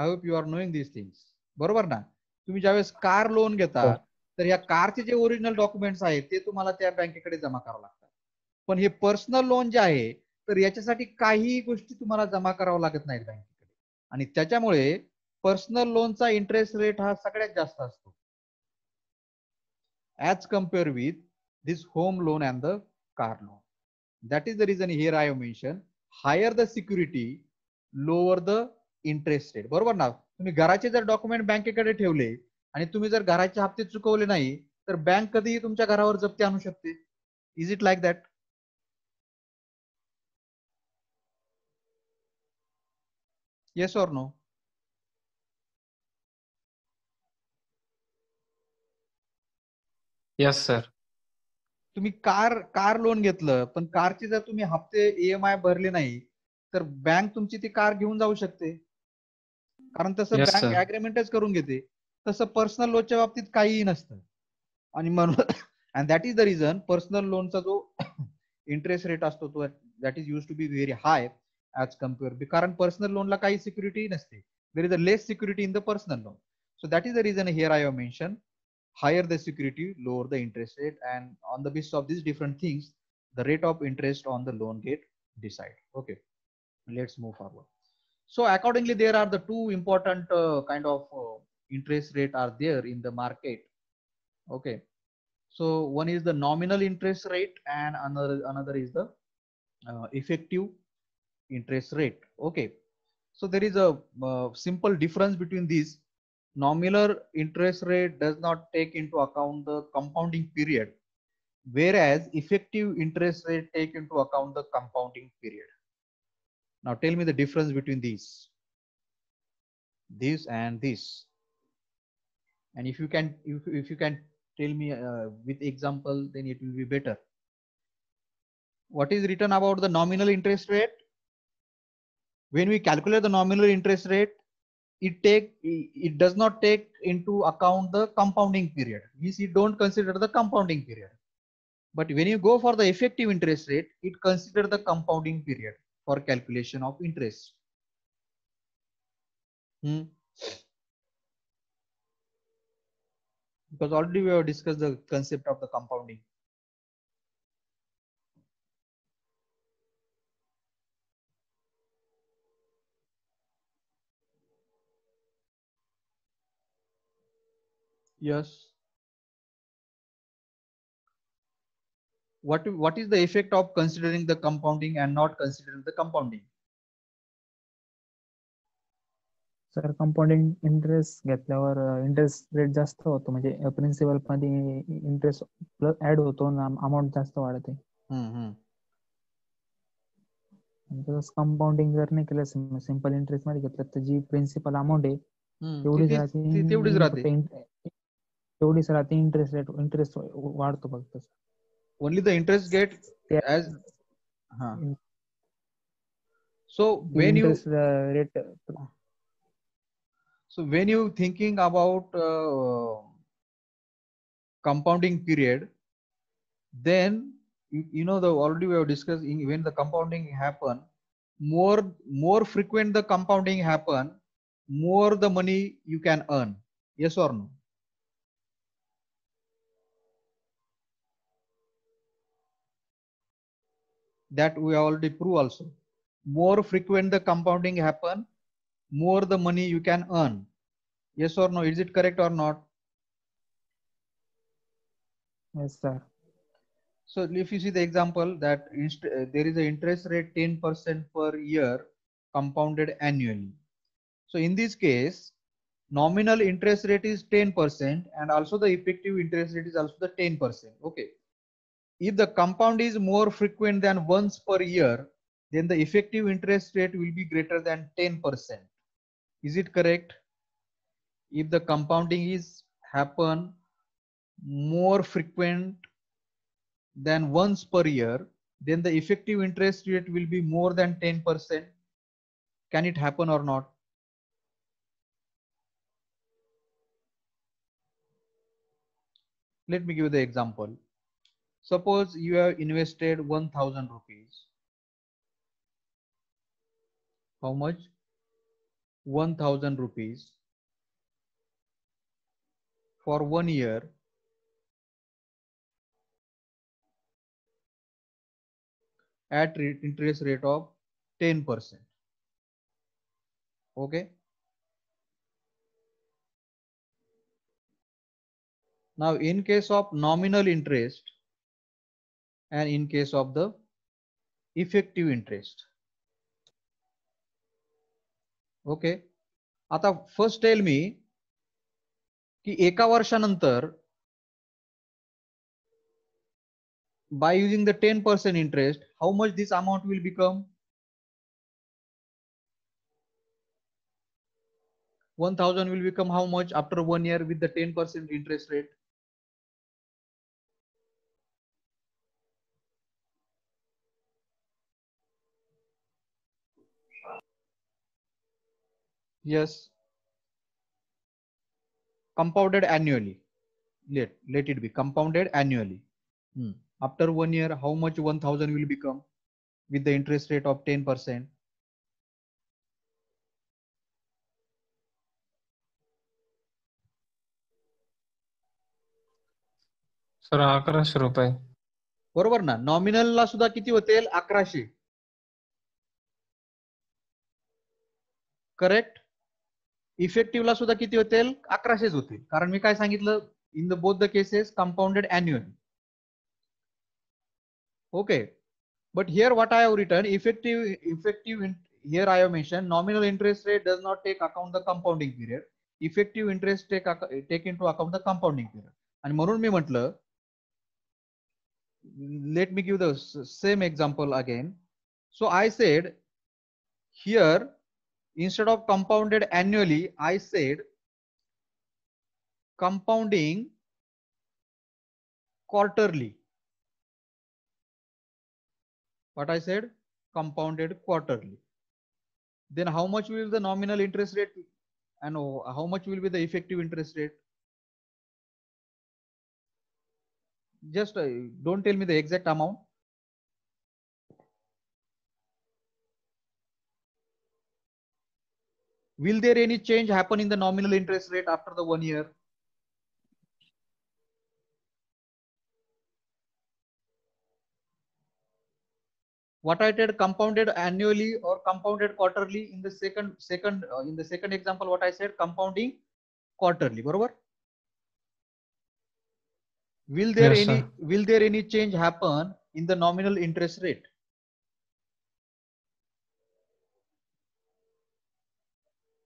Speaker 1: I hope you are knowing this things बरोबर ना तुम्ही ज्यावेळेस कार लोन घेता हो. तर या कारचे जे ओरिजिनल डॉक्युमेंट्स आहेत ते तुम्हाला त्या बँकेकडे जमा करावं लागतात पण हे पर्सनल लोन जे आहे तर याच्यासाठी काहीही गोष्टी तुम्हाला जमा कराव्या लागत नाहीत बँकेकडे आणि त्याच्यामुळे पर्सनल लोनचा इंटरेस्ट रेट हा सगळ्यात जास्त असतो as compare with this home loan and the car loan That is the reason here I have mentioned higher the security, lower the interest rate. बरोबर ना तुम्ही घराचे जर डॉक्युमेंट बँकेकडे ठेवले आणि तुम्ही जर घराचे हप्ते चुकवले नाही तर बँक कधीही तुमच्या घरावर जप्ती आणू शकते is it like that yes or no yes sir तुम्ही कार कार लोन घेतलं पण कारचे जर तुम्ही हफ्ते ईएमआय e भरले नाही तर बँक तुमची ती कार घेऊन जाऊ शकते कारण तसं बँक ऍग्रीमेंटच करून घेते तसं पर्सनल लोनच्या बाबतीत काहीही नसतं आणि म्हणून and that is the reason personal लोनचा जो इंटरेस्ट रेट असतो तो that is use to be very high as compare कारण पर्सनल लोनला काही सिक्युरिटी नसते there is a less security in the personal loan so that is the reason here I mention higher the security, lower the interest rate. And on the basis of these different things, the rate of interest on the loan get decide. Okay, let's move forward. So accordingly, there are the two important uh, kind of uh, interest rate are there in the market. Okay, so one is the nominal interest rate and another another is the uh, effective interest rate. Okay, so there is a uh, simple difference between these nominal interest rate does not take into account the compounding period whereas effective interest rate take into account the compounding period now tell me the difference between these this and this and if you can if, if you can tell me uh, with example then it will be better what is written about the nominal interest rate when we calculate the nominal interest rate it take it does not take into account the compounding period means it don't consider the compounding period but when you go for the effective interest rate it consider the compounding period for calculation of interest hmm. because already we have discussed the concept of the compounding
Speaker 3: Yes. What,
Speaker 1: what is the effect of considering the compounding and not considering the compounding?
Speaker 2: Sir compounding interest घेतल्यावर interest rate जास्त होतो म्हणजे principal uh, मध्ये interest plus add होतो amount जास्त वाढते हम्म, हम्म. तसंच जर नाही केलं सिंपल इंटरेस्ट मध्ये घेतलं तर जी प्रिन्सिपल अमाऊंट आहे
Speaker 1: हम्म, तेवढीच राहते
Speaker 2: एवढी सर आता इंटरेस्ट रेट इंटरेस्ट वाढतो फक्त
Speaker 1: only the interest get as हा so when you rate so when you thinking about compounding period then you know the already we have discussed in, when the compounding happen more more frequent the compounding happen more the money you can earn yes or no that we already prove also more frequent the compounding happen more the money you can earn yes or no is it correct or not yes sir so if you see the example that uh, there is an interest rate 10% per year compounded annually so in this case nominal interest rate is 10% and also the effective interest rate is also the 10% okay if the compound is more frequent than once per year, then the effective interest rate will be greater than 10%. Is it correct? If the compounding is happen more frequent than once per year, then the effective interest rate will be more than 10%. Can it happen or not? Let me give you the example. Suppose you have invested 1000 rupees. How much? 1000 rupees
Speaker 3: for one year.
Speaker 1: at interest rate of 10%. Okay. Now, in case of nominal interest, and in case of the effective interest okay आता first tell me की एका वर्षानंतर by using the ten percent interest how much this amount will become one thousand will become how much after one year with the ten percent interest rate yes compounded annually let let it be compounded annually hmm. after one year how much 1000 will become with the interest rate of 10 Sir sir अकराशे रुपये बरोबर ना नॉमिनलला सुद्धा किती होते अकराशे correct इफेक्टिव्हला सुद्धा किती होते अकराशेच होतील कारण मी काय सांगितलं in the both the cases compounded annual okay but here what I have return effective effective here I have mention nominal interest rate does not take account the compounding period effective interest take take in to account the compounding period आणि म्हणून मी म्हटलं let me give the same example again so I said here instead of compounded annually, I said compounding quarterly. What I said? Compounded quarterly. Then how much will the nominal interest rate and oh, how much will be the effective interest rate? Just uh, don't tell me the exact amount. will there any change happen in the nominal interest rate after the one year? What I said compounded annually or compounded quarterly in the second second uh, in the second example what I said compounding quarterly बरोबर will there yes, any sir. will there any change happen in the nominal interest rate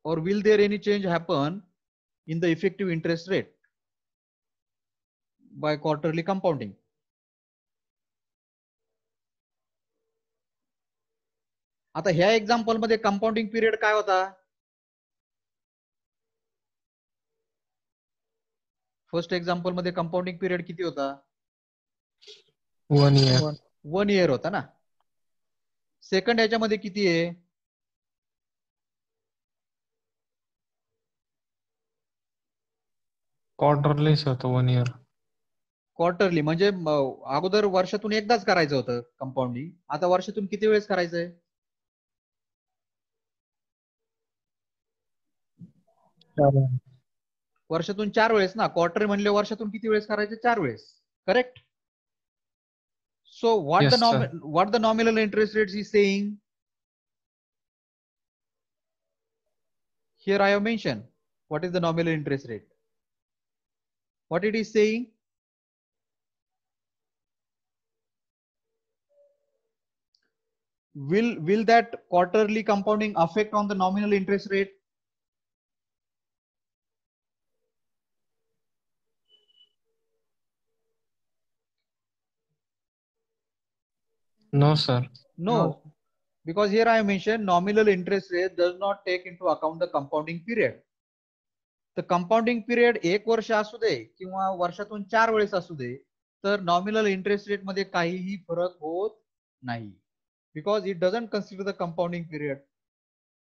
Speaker 1: or will there any change happen in the effective interest rate by quarterly compounding? आता ह्या example मध्ये compounding period काय होता first example मध्ये compounding period किती होता one year one year होता ना सेकंड याच्यामध्ये किती आहे
Speaker 2: क्वार्टरलीच होतं वन इयर
Speaker 1: क्वार्टरली म्हणजे अगोदर वर्षातून एकदाच करायचं होतं कंपाऊंडिंग आता वर्षातून किती वेळेस करायचंय वर्षातून चार वेळेस ना क्वार्टर म्हणले वर्षातून किती वेळेस करायचे चार वेळेस correct so what the what the nominal interest rate is saying here I have mention what is the nominal interest rate What it is saying? Will, will that quarterly compounding affect on the nominal interest rate? No, sir. No, no, because here I mentioned nominal interest rate does not take into account the compounding period. तर compounding period एक वर्ष असू दे किंवा वर्षातून चार वेळेस असू दे तर नॉमिनल इंटरेस्ट रेट मध्ये काहीही फरक होत नाही because it doesn't consider the compounding period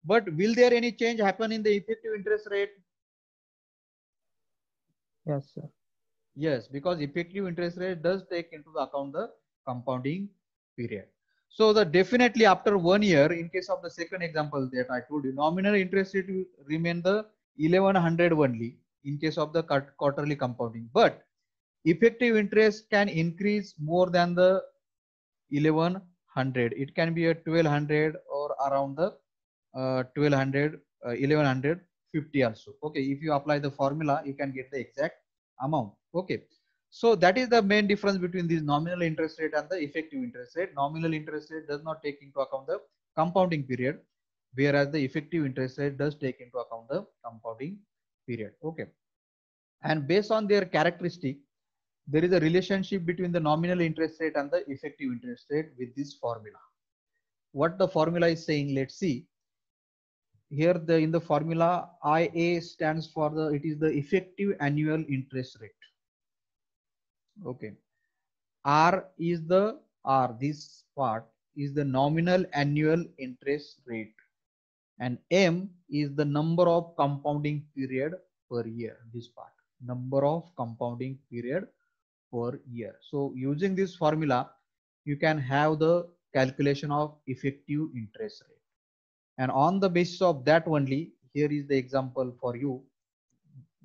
Speaker 1: but will any change happen in the there effective interest rate yes because effective interest rate does take the account the compounding period so the definitely after one year in case of the second example I nominal interest rate remain the 1100 only in case of the quarterly compounding. But effective interest can increase more than the 1100. It can be a 1200 or around the uh, 1200, uh, 1150 also. Okay, if you apply the formula, you can get the exact amount. Okay. So that is the main difference between this nominal interest rate and the effective interest rate. Nominal interest rate does not take into account the compounding period whereas the effective interest rate does take into account the compounding period. Okay. And based on their characteristic, there is a relationship between the nominal interest rate and the effective interest rate with this formula. What the formula is saying, let's see. Here the, in the formula, IA stands for the, it is the effective annual interest rate. Okay. R is the, R, this part is the nominal annual interest rate and m is the number of compounding period per year this part number of compounding period per year so using this formula you can have the calculation of effective interest rate and on the basis of that only here is the example for you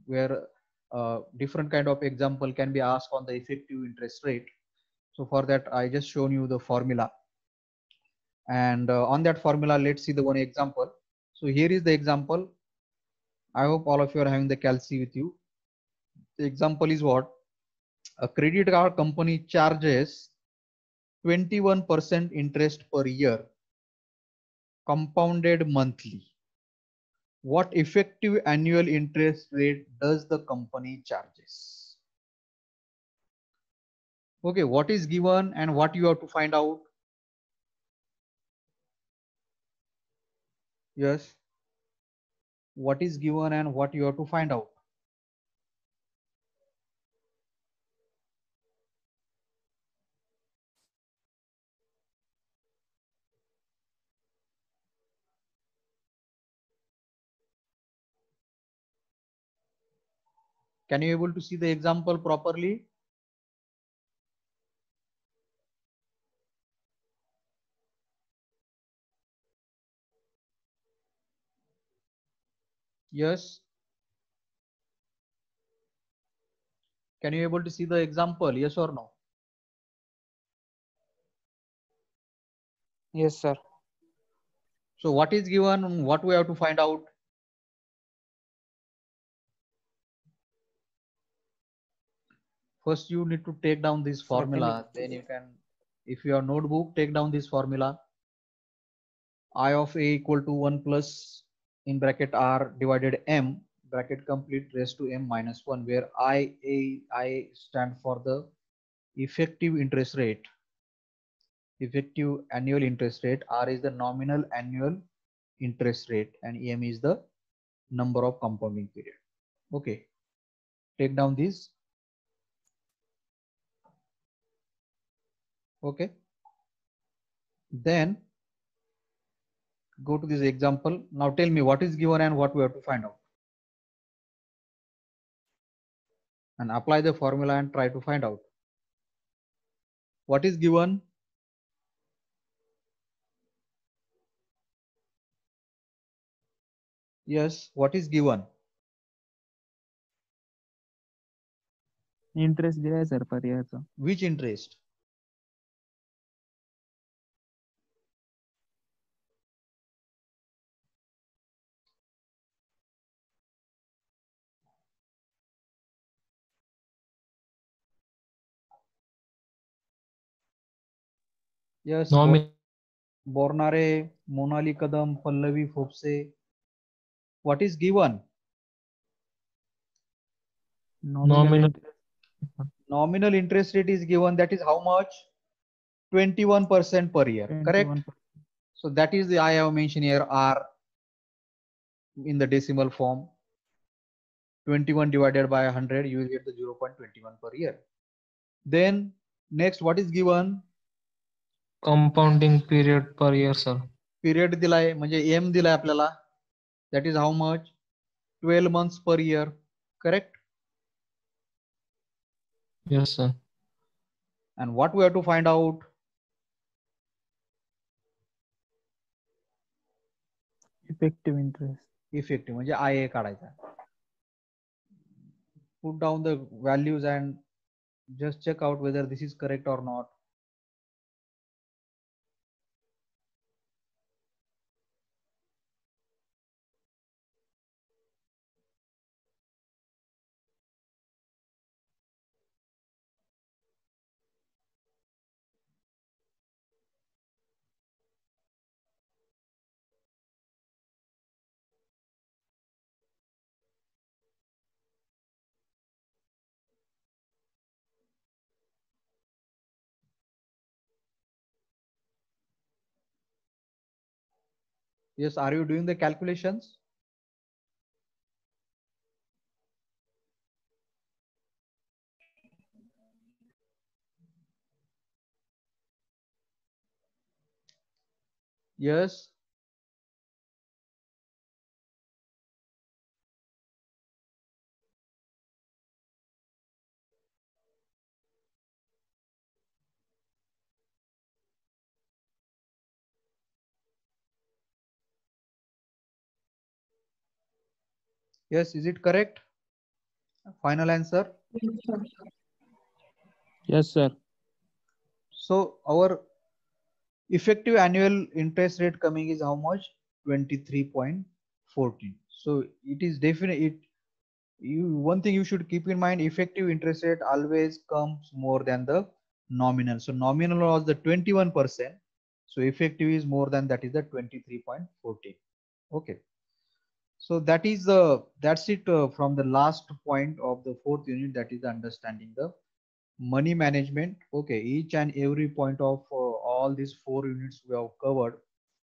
Speaker 1: where uh, different kind of example can be asked on the effective interest rate so for that i just shown you the formula and uh, on that formula let's see the one example so here is the example. I hope all of you are having the calci with you. The example is what? A credit card company charges 21% interest per year, compounded monthly. What effective annual interest rate does the company charges? Okay, what is given and what you have to find out? Yes. What is given and what you have to find out.
Speaker 3: Can you able to see the example properly?
Speaker 1: Yes. Can you able to see the example? Yes or no? Yes, sir. So what is given? What we
Speaker 3: have to find out?
Speaker 1: First, you need to take down this formula. Then you can, if your notebook, take down this formula. I of A equal to 1 plus in bracket r divided m bracket complete raised to m minus 1 where i a i stand for the effective interest rate effective annual interest rate r is the nominal annual interest rate and em is the number of compounding period okay take down this okay then go to this example. Now tell me what is given and what we have to find out. And apply the formula and try to find out. What is given?
Speaker 3: Yes, what is given? Interest for the पर्यायचा. Which interest?
Speaker 1: Yes Bornare Monali Kadam pallavi, Phopse what is given
Speaker 3: nominal
Speaker 1: nominal interest rate is given that is how much 21% per year 21%. correct so that is the i have mentioned here r in the decimal form 21 divided by 100 you will get the 0.21 per year then next what is given compounding period per year sir period दिलाय म्हणजे M दिलाय आपल्याला that is how much twelve month per year correct yes sir and what we have to find out effective interest effective म्हणजे I A काढायचा put down the values and just check out whether this is correct or not Yes, are you doing the calculations? Yes, Yes, is it correct? Final answer? Yes, sir. So our effective annual interest rate coming is how much? 23.14. So it is definite. It, you, one thing you should keep in mind, effective interest rate always comes more than the nominal. So nominal was the 21%. So effective is more than that is the 23.14. Okay so that is the uh, that's it uh, from the last point of the fourth unit that is understanding the money management okay each and every point of uh, all these four units we have covered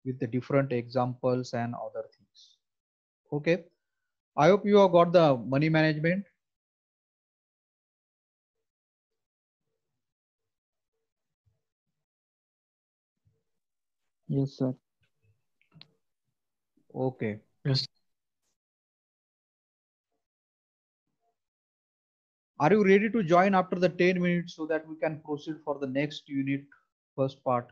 Speaker 1: with the different examples and other things okay i hope you have got the money management
Speaker 3: yes sir okay
Speaker 1: yes Are you ready to join after the 10 minutes so that we can proceed for the next unit, first part?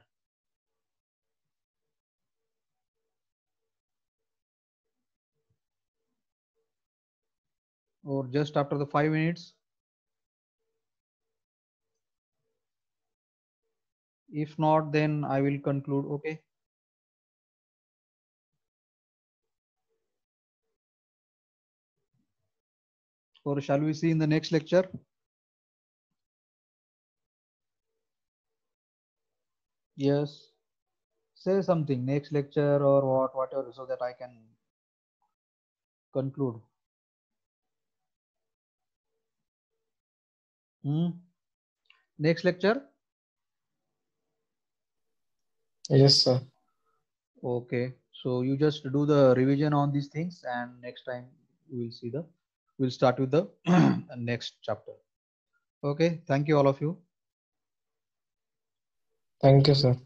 Speaker 1: Or just after the five minutes?
Speaker 3: If not, then I will conclude. Okay. or shall we see in the next lecture?
Speaker 1: Yes. Say something next lecture or what, whatever, so that I can conclude. Hmm. Next lecture? Yes, sir. Okay. So you just do the revision on these things and next time we will see the we'll start with the next chapter okay thank you all of you thank
Speaker 2: you sir